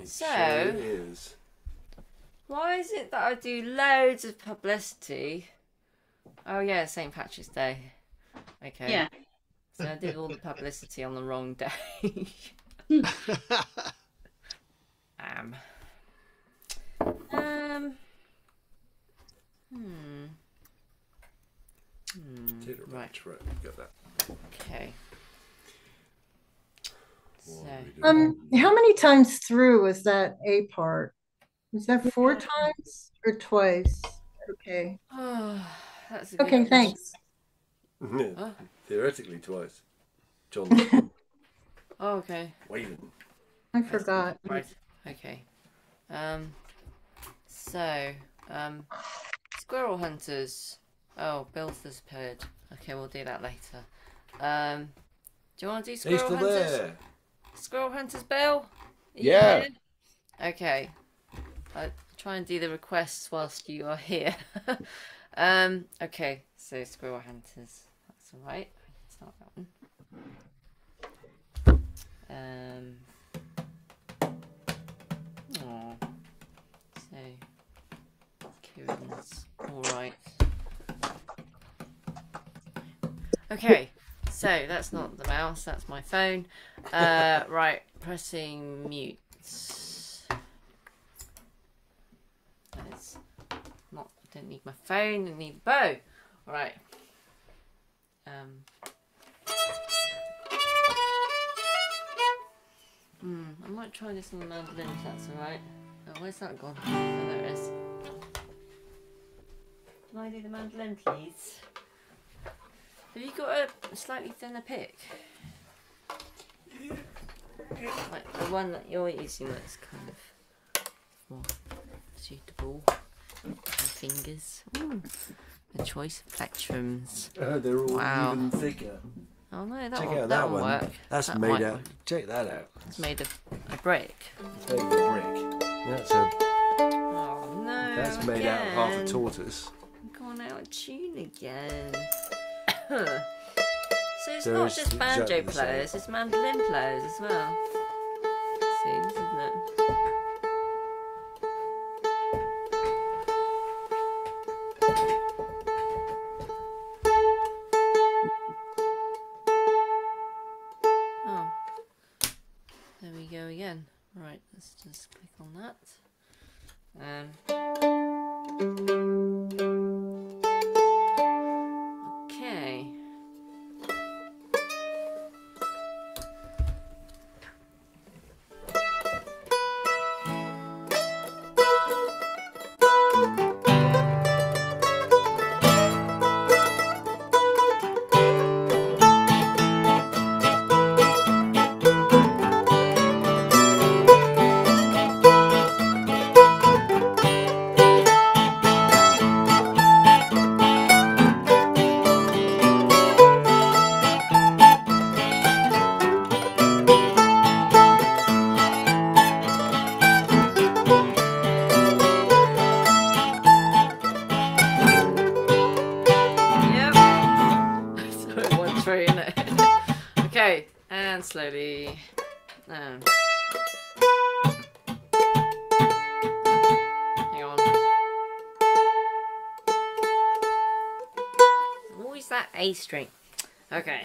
It So- sure is. Why is it that I do loads of publicity? Oh yeah, St. Patrick's Day. Okay. Yeah. So I did all the publicity on the wrong day. um. Um. Hmm. Hmm. Did it Right. right, right. Got that. Okay. So. What are we doing? Um, how many times through was that A part? Was that four times or twice? Okay. Oh, that's a good Okay, question. thanks. Theoretically, twice. John Oh, okay. waving. I forgot. Right. Okay. Um. So, um, squirrel hunters. Oh, Bill's disappeared. Okay, we'll do that later. Um, do you want to do squirrel still hunters? there. Squirrel hunters, Bill. Are you Yeah. Okay. I'll try and do the requests whilst you are here. um. Okay. So squirrel hunters. That's all right. Not that one. Um. Oh. So. Kieran's all right. Okay. So that's not the mouse. That's my phone. Uh. right. Pressing mute. That is not. I don't need my phone. I need the bow. All right. Um. Hmm, I might try this on the mandolin if that's alright. Oh, where's that gone? Oh, there it is. Can I do the mandolin, please? Have you got a slightly thinner pick? Like the one that you're using that's kind of more suitable. My fingers. Ooh, a choice of plectrums. Oh, they're all Wow. even thicker. Oh no, that Check will out that that one. work. That's That made out. work. Check that out. It's made of a brick. It's made of a brick. That's a. Oh no. That's made out of half a again. tortoise. I'm going out of tune again. so it's They're not just banjo exactly players, it's mandolin players as well. Seems, A string. Okay.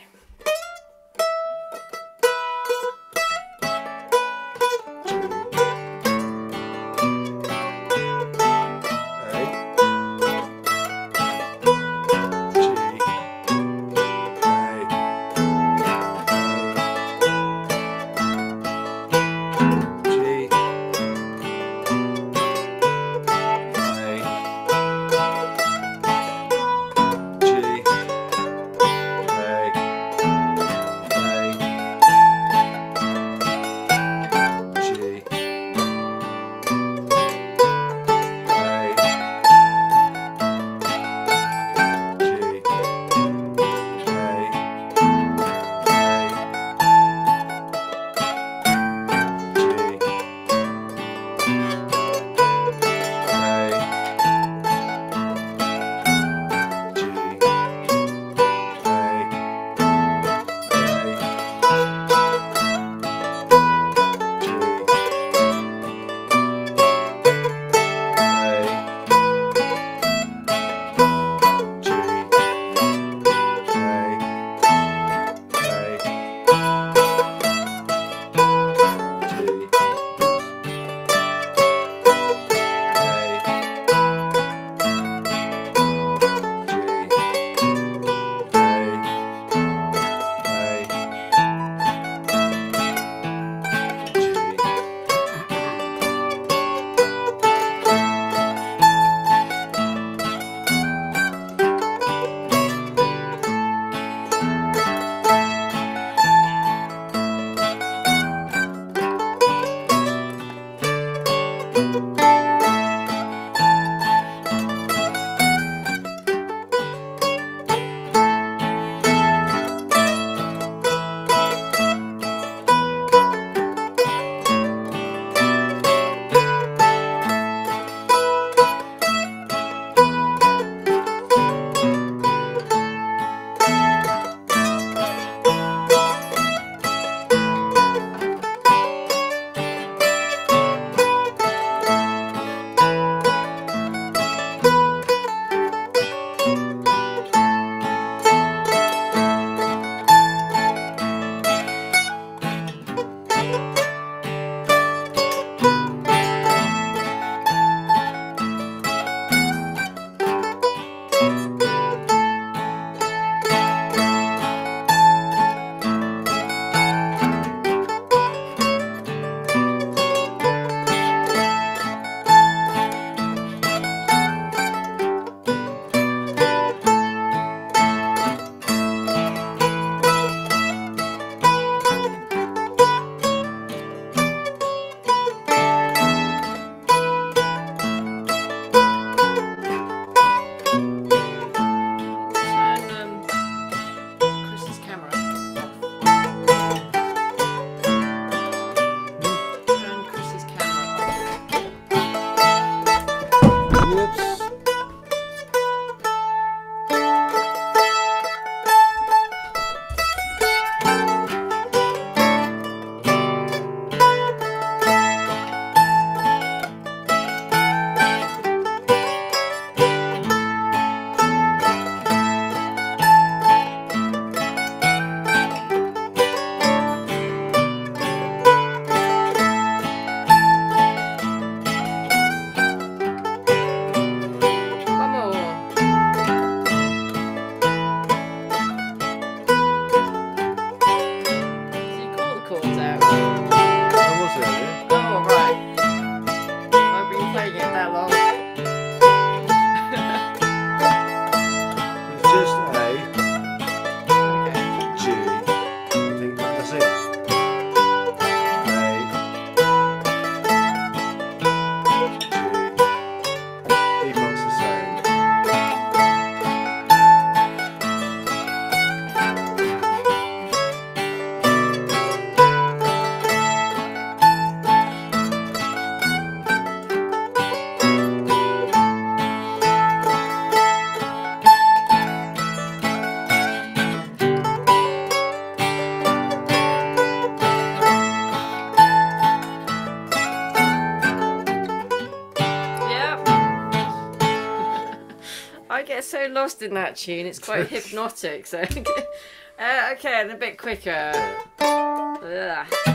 Lost in that tune. It's quite hypnotic. So, uh, okay, and a bit quicker. Ugh.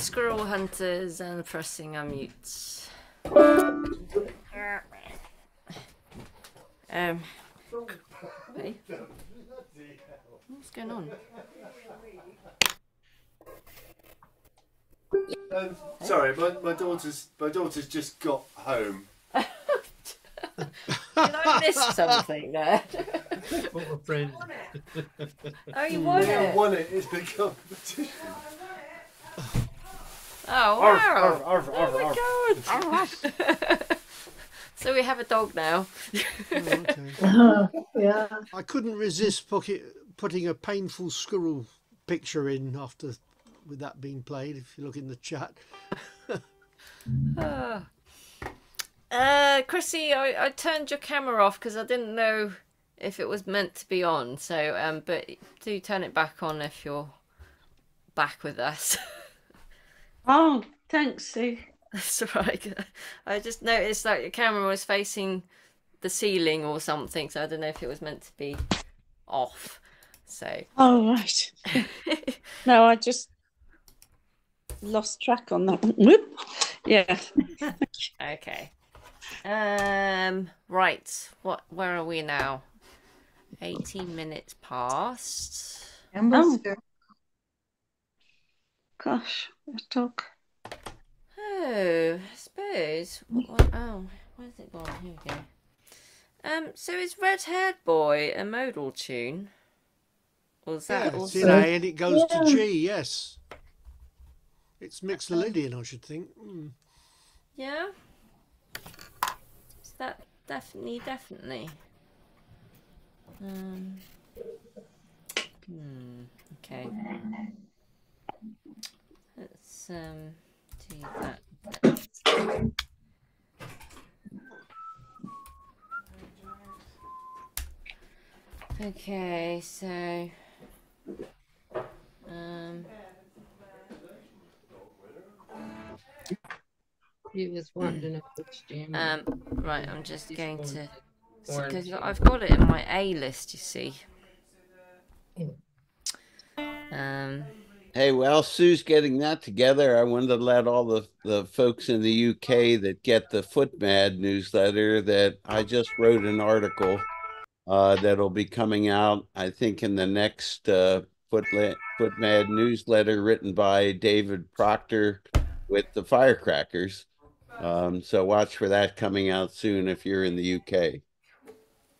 Squirrel Hunters and pressing unmute. Um, hey, what's going on? Um, sorry, my, my daughter's my daughter's just got home. Did I miss something there? What a friend. Oh, you won Yeah, it. won it. It's been competition. Oh wow! arf, arf, arf, oh my god! so we have a dog now. yeah. I couldn't resist putting putting a painful squirrel picture in after with that being played. If you look in the chat, Ah. Uh, Chrissy, I, I turned your camera off because I didn't know if it was meant to be on. So, um, but do turn it back on if you're back with us. Oh, thanks, Sue. That's all right. I just noticed that your camera was facing the ceiling or something, so I don't know if it was meant to be off. So, Oh, right. no, I just lost track on that one. Whoop. Yeah. okay. Um, right. What? Where are we now? Eighteen minutes past. Oh. Gosh, let's talk. Oh, I suppose. What, what, oh, where's it gone? Here we go. Um, so is Red Haired Boy a modal tune? Or is that yeah, it's also... in A and it goes Yeah. to G. Yes, it's Mixolydian, I should think. Mm. Yeah? Is that definitely, definitely? Um, hmm, okay. Let's um, do that. Okay, so um, He was wanting to know which um, right, I'm just going to because I've got it in my A list. You see. Um. Hey, well, Sue's getting that together, I wanted to let all the, the folks in the UK that get the FootMad newsletter that I just wrote an article uh, that'll be coming out, I think, in the next uh, Foot, Foot Mad newsletter written by David Proctor with the Firecrackers. Um, so watch for that coming out soon if you're in the UK.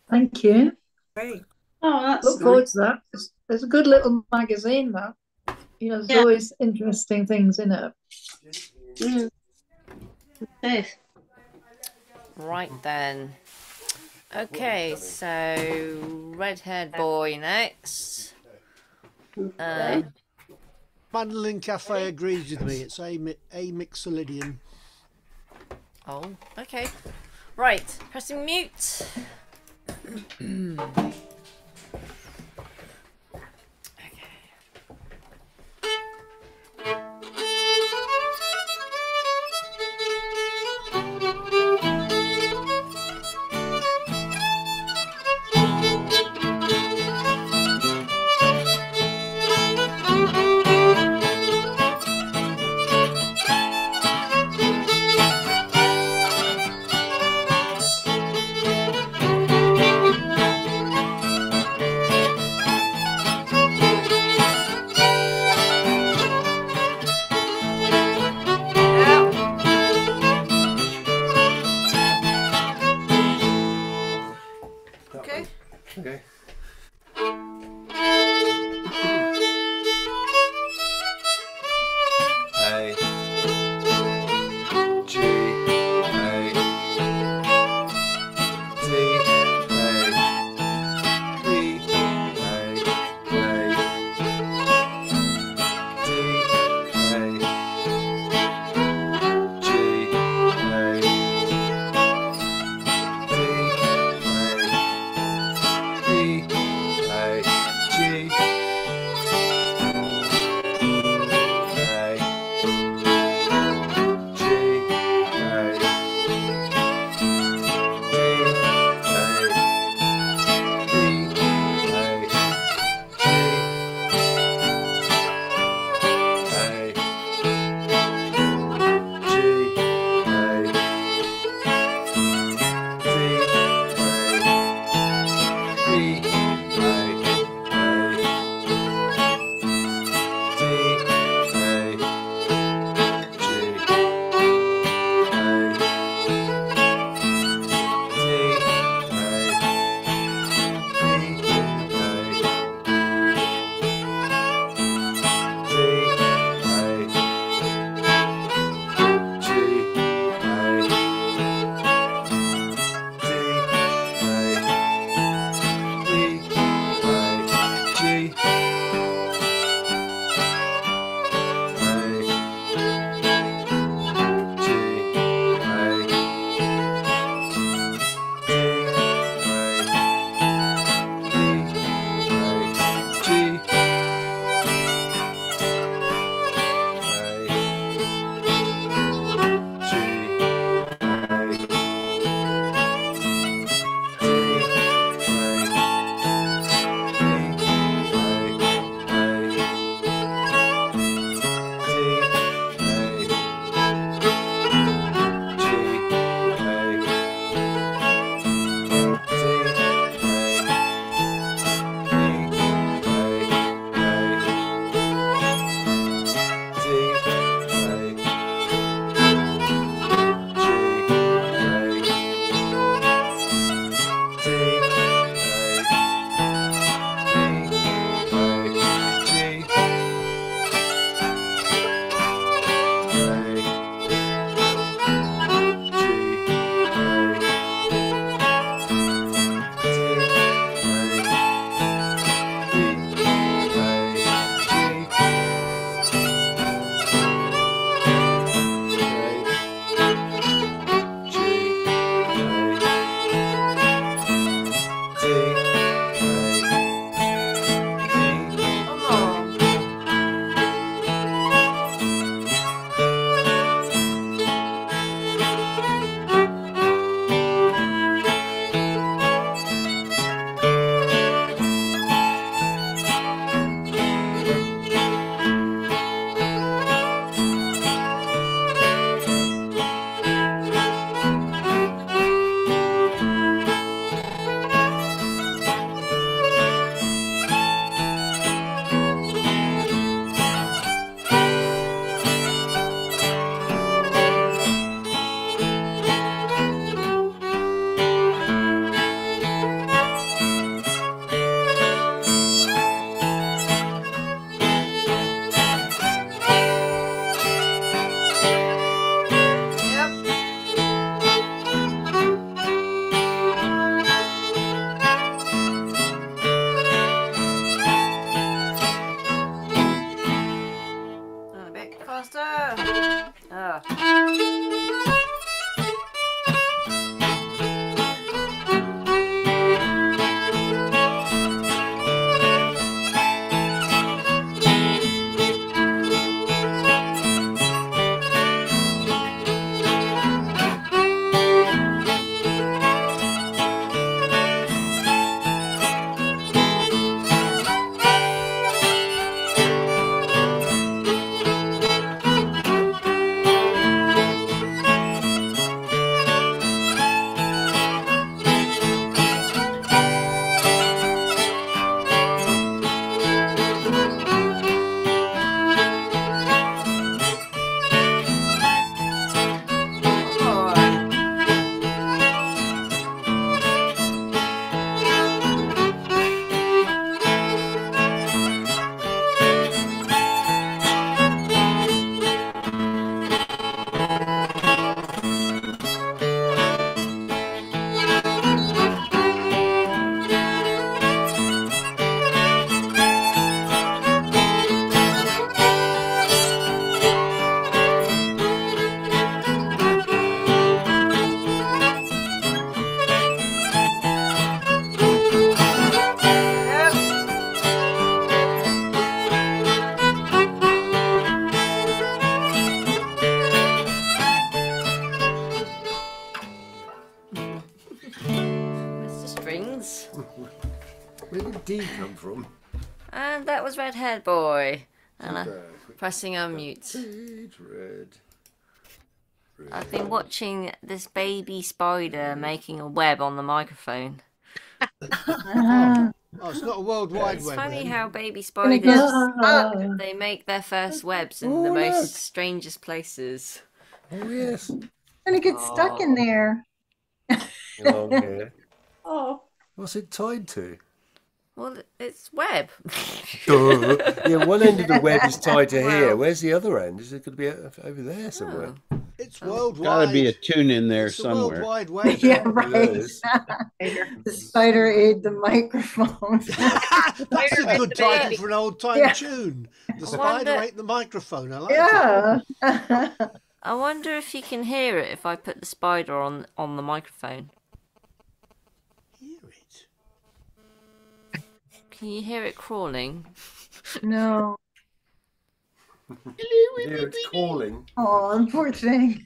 Thank you. Great. Oh, that's Look forward to that. It's, it's a good little magazine, that. You know, there's Yeah. always interesting things in it. Mm. Okay. Right then. Okay, so red-haired boy next. Uh, Mandolin Cafe agrees with me. It's A, mi- a Mixolydian. oh, okay. Right, pressing mute. that was Red Haired Boy. And I'm Super. pressing unmute. Red, red. I've been watching this baby spider mm. making a web on the microphone. Oh, it's not a worldwide It's web. funny then. how baby Gonna get spiders stuck. they make their first webs in Oh, the look. most strangest places. Oh yes. Gonna get stuck in oh. there. Along here. Oh, What's it tied to? Well, it's web. Yeah, one end of the web is tied to here. Where's the other end? Is it going to be uh, over there oh. somewhere? Oh. It's Oh. worldwide. Got to be a tune in there It's the somewhere. worldwide web. Yeah, right. it is. the spider ate the microphone. That's a good title for an old time Yeah. tune. The spider wonder- ate the microphone. I like it. yeah. I wonder if you can hear it if I put the spider on on the microphone. Can you hear it crawling? no. Here it's calling. Oh, poor thing.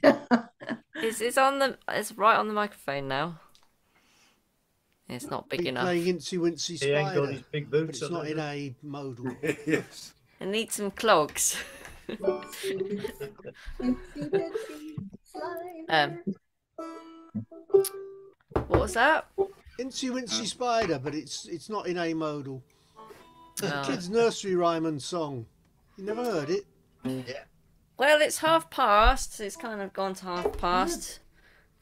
It's it's on the it's right on the microphone now. It's not big Be enough. playing Incy Wincy He ain't got his big but boots it's on. not in he? a modal. yes. It needs some clogs. Um, what was that? Incy Wincy Spider, but it's it's not in a modal. Oh. Kids' nursery rhyme and song. You never heard it? Yeah. Well, it's half past. It's kind of gone to half past.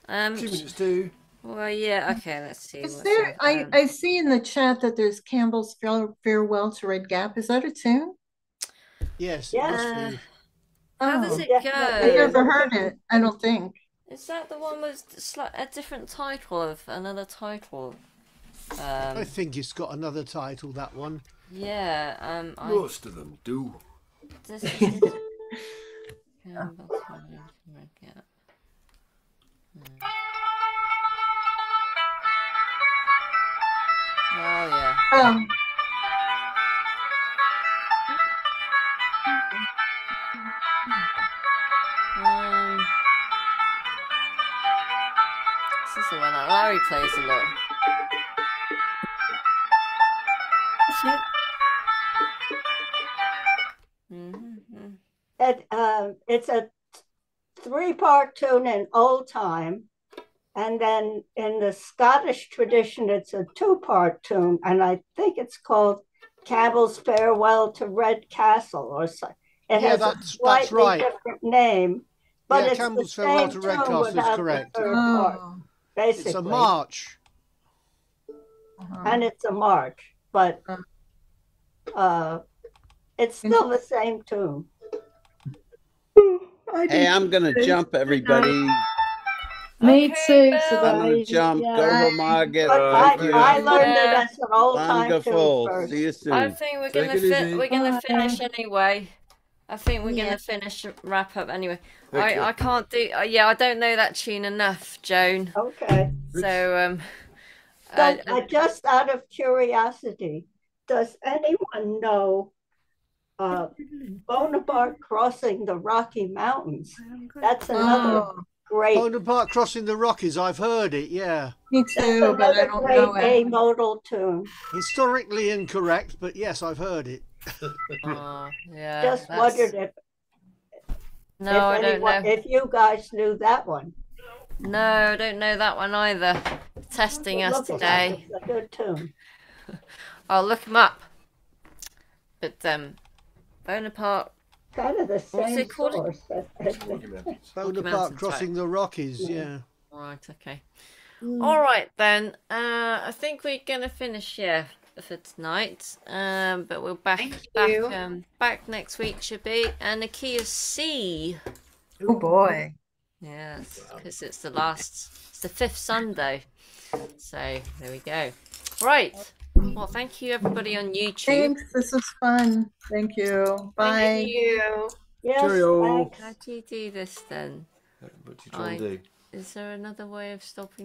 Um. Two minutes to. Well, yeah. Okay. Let's see. Is there? I I see in the chat that there's Campbell's Farewell to Red Gap. Is that a tune? Yes. Yeah. It must be. How does Oh. it go? I've never heard it. I don't think. Is that the one with a different title of another title? Um, I think it's got another title. That one. yeah. Um. I, Most of them do. this is Campbell's Farewell to Red Gap. Hmm. Oh yeah. Um, the one that Larry plays a lot. Mm-hmm. It, um, it's a three-part tune in old time, and then in the Scottish tradition, it's a two-part tune, and I think it's called Campbell's Farewell to Red Castle, or so. It Yeah, has that's- a that's right. different name, but Yeah, it's Campbell's the Farewell same to Red tune Castle is correct. oh, basically, It's a march. uh-huh. and it's a march, but Uh. uh, it's still the same tune. Hey, I'm gonna jump, everybody. Me Okay, too, Bill. I'm gonna Siobhan. jump. Go Yeah. Margaret. But I, Thank you. I learned it Yeah. as an old time tune first. See you I soon. think we're Take gonna it fi- easy. we're gonna Bye. finish anyway. I think we're Yeah. gonna finish wrap up anyway. Okay. I I can't do. Uh, yeah, I don't know that tune enough, Joan. Okay. So um. So, uh, just out of curiosity, does anyone know uh, Bonaparte crossing the Rocky Mountains? That's another Oh, great, Bonaparte crossing the Rockies. I've heard it. Yeah, me too, but I another don't great know it. A modal tune. historically incorrect, but yes, I've heard it. Oh, yeah. Just that's- wondered if, No, if I don't anyone, know. if you guys knew that one. No, I don't know that one either. Testing us Look it up. today. It's a good tune. I'll look them up. But um, Bonaparte. Kind of the What's same it called? source. Bonaparte Mountains, crossing the Rockies. Yeah. Right. Okay. All right then. Uh, I think we're gonna finish here for tonight. Um, but we'll back back um back next week should be and the key is C. Oh boy. Yes, because it's the last, it's the fifth Sunday. So there we go. Right. Well, thank you everybody on YouTube. Thanks. This was fun. Thank you. Bye. Thank you. Yes, Cheerio. thanks. How do you do this then? What did you try and I- do? Is there another way of stopping?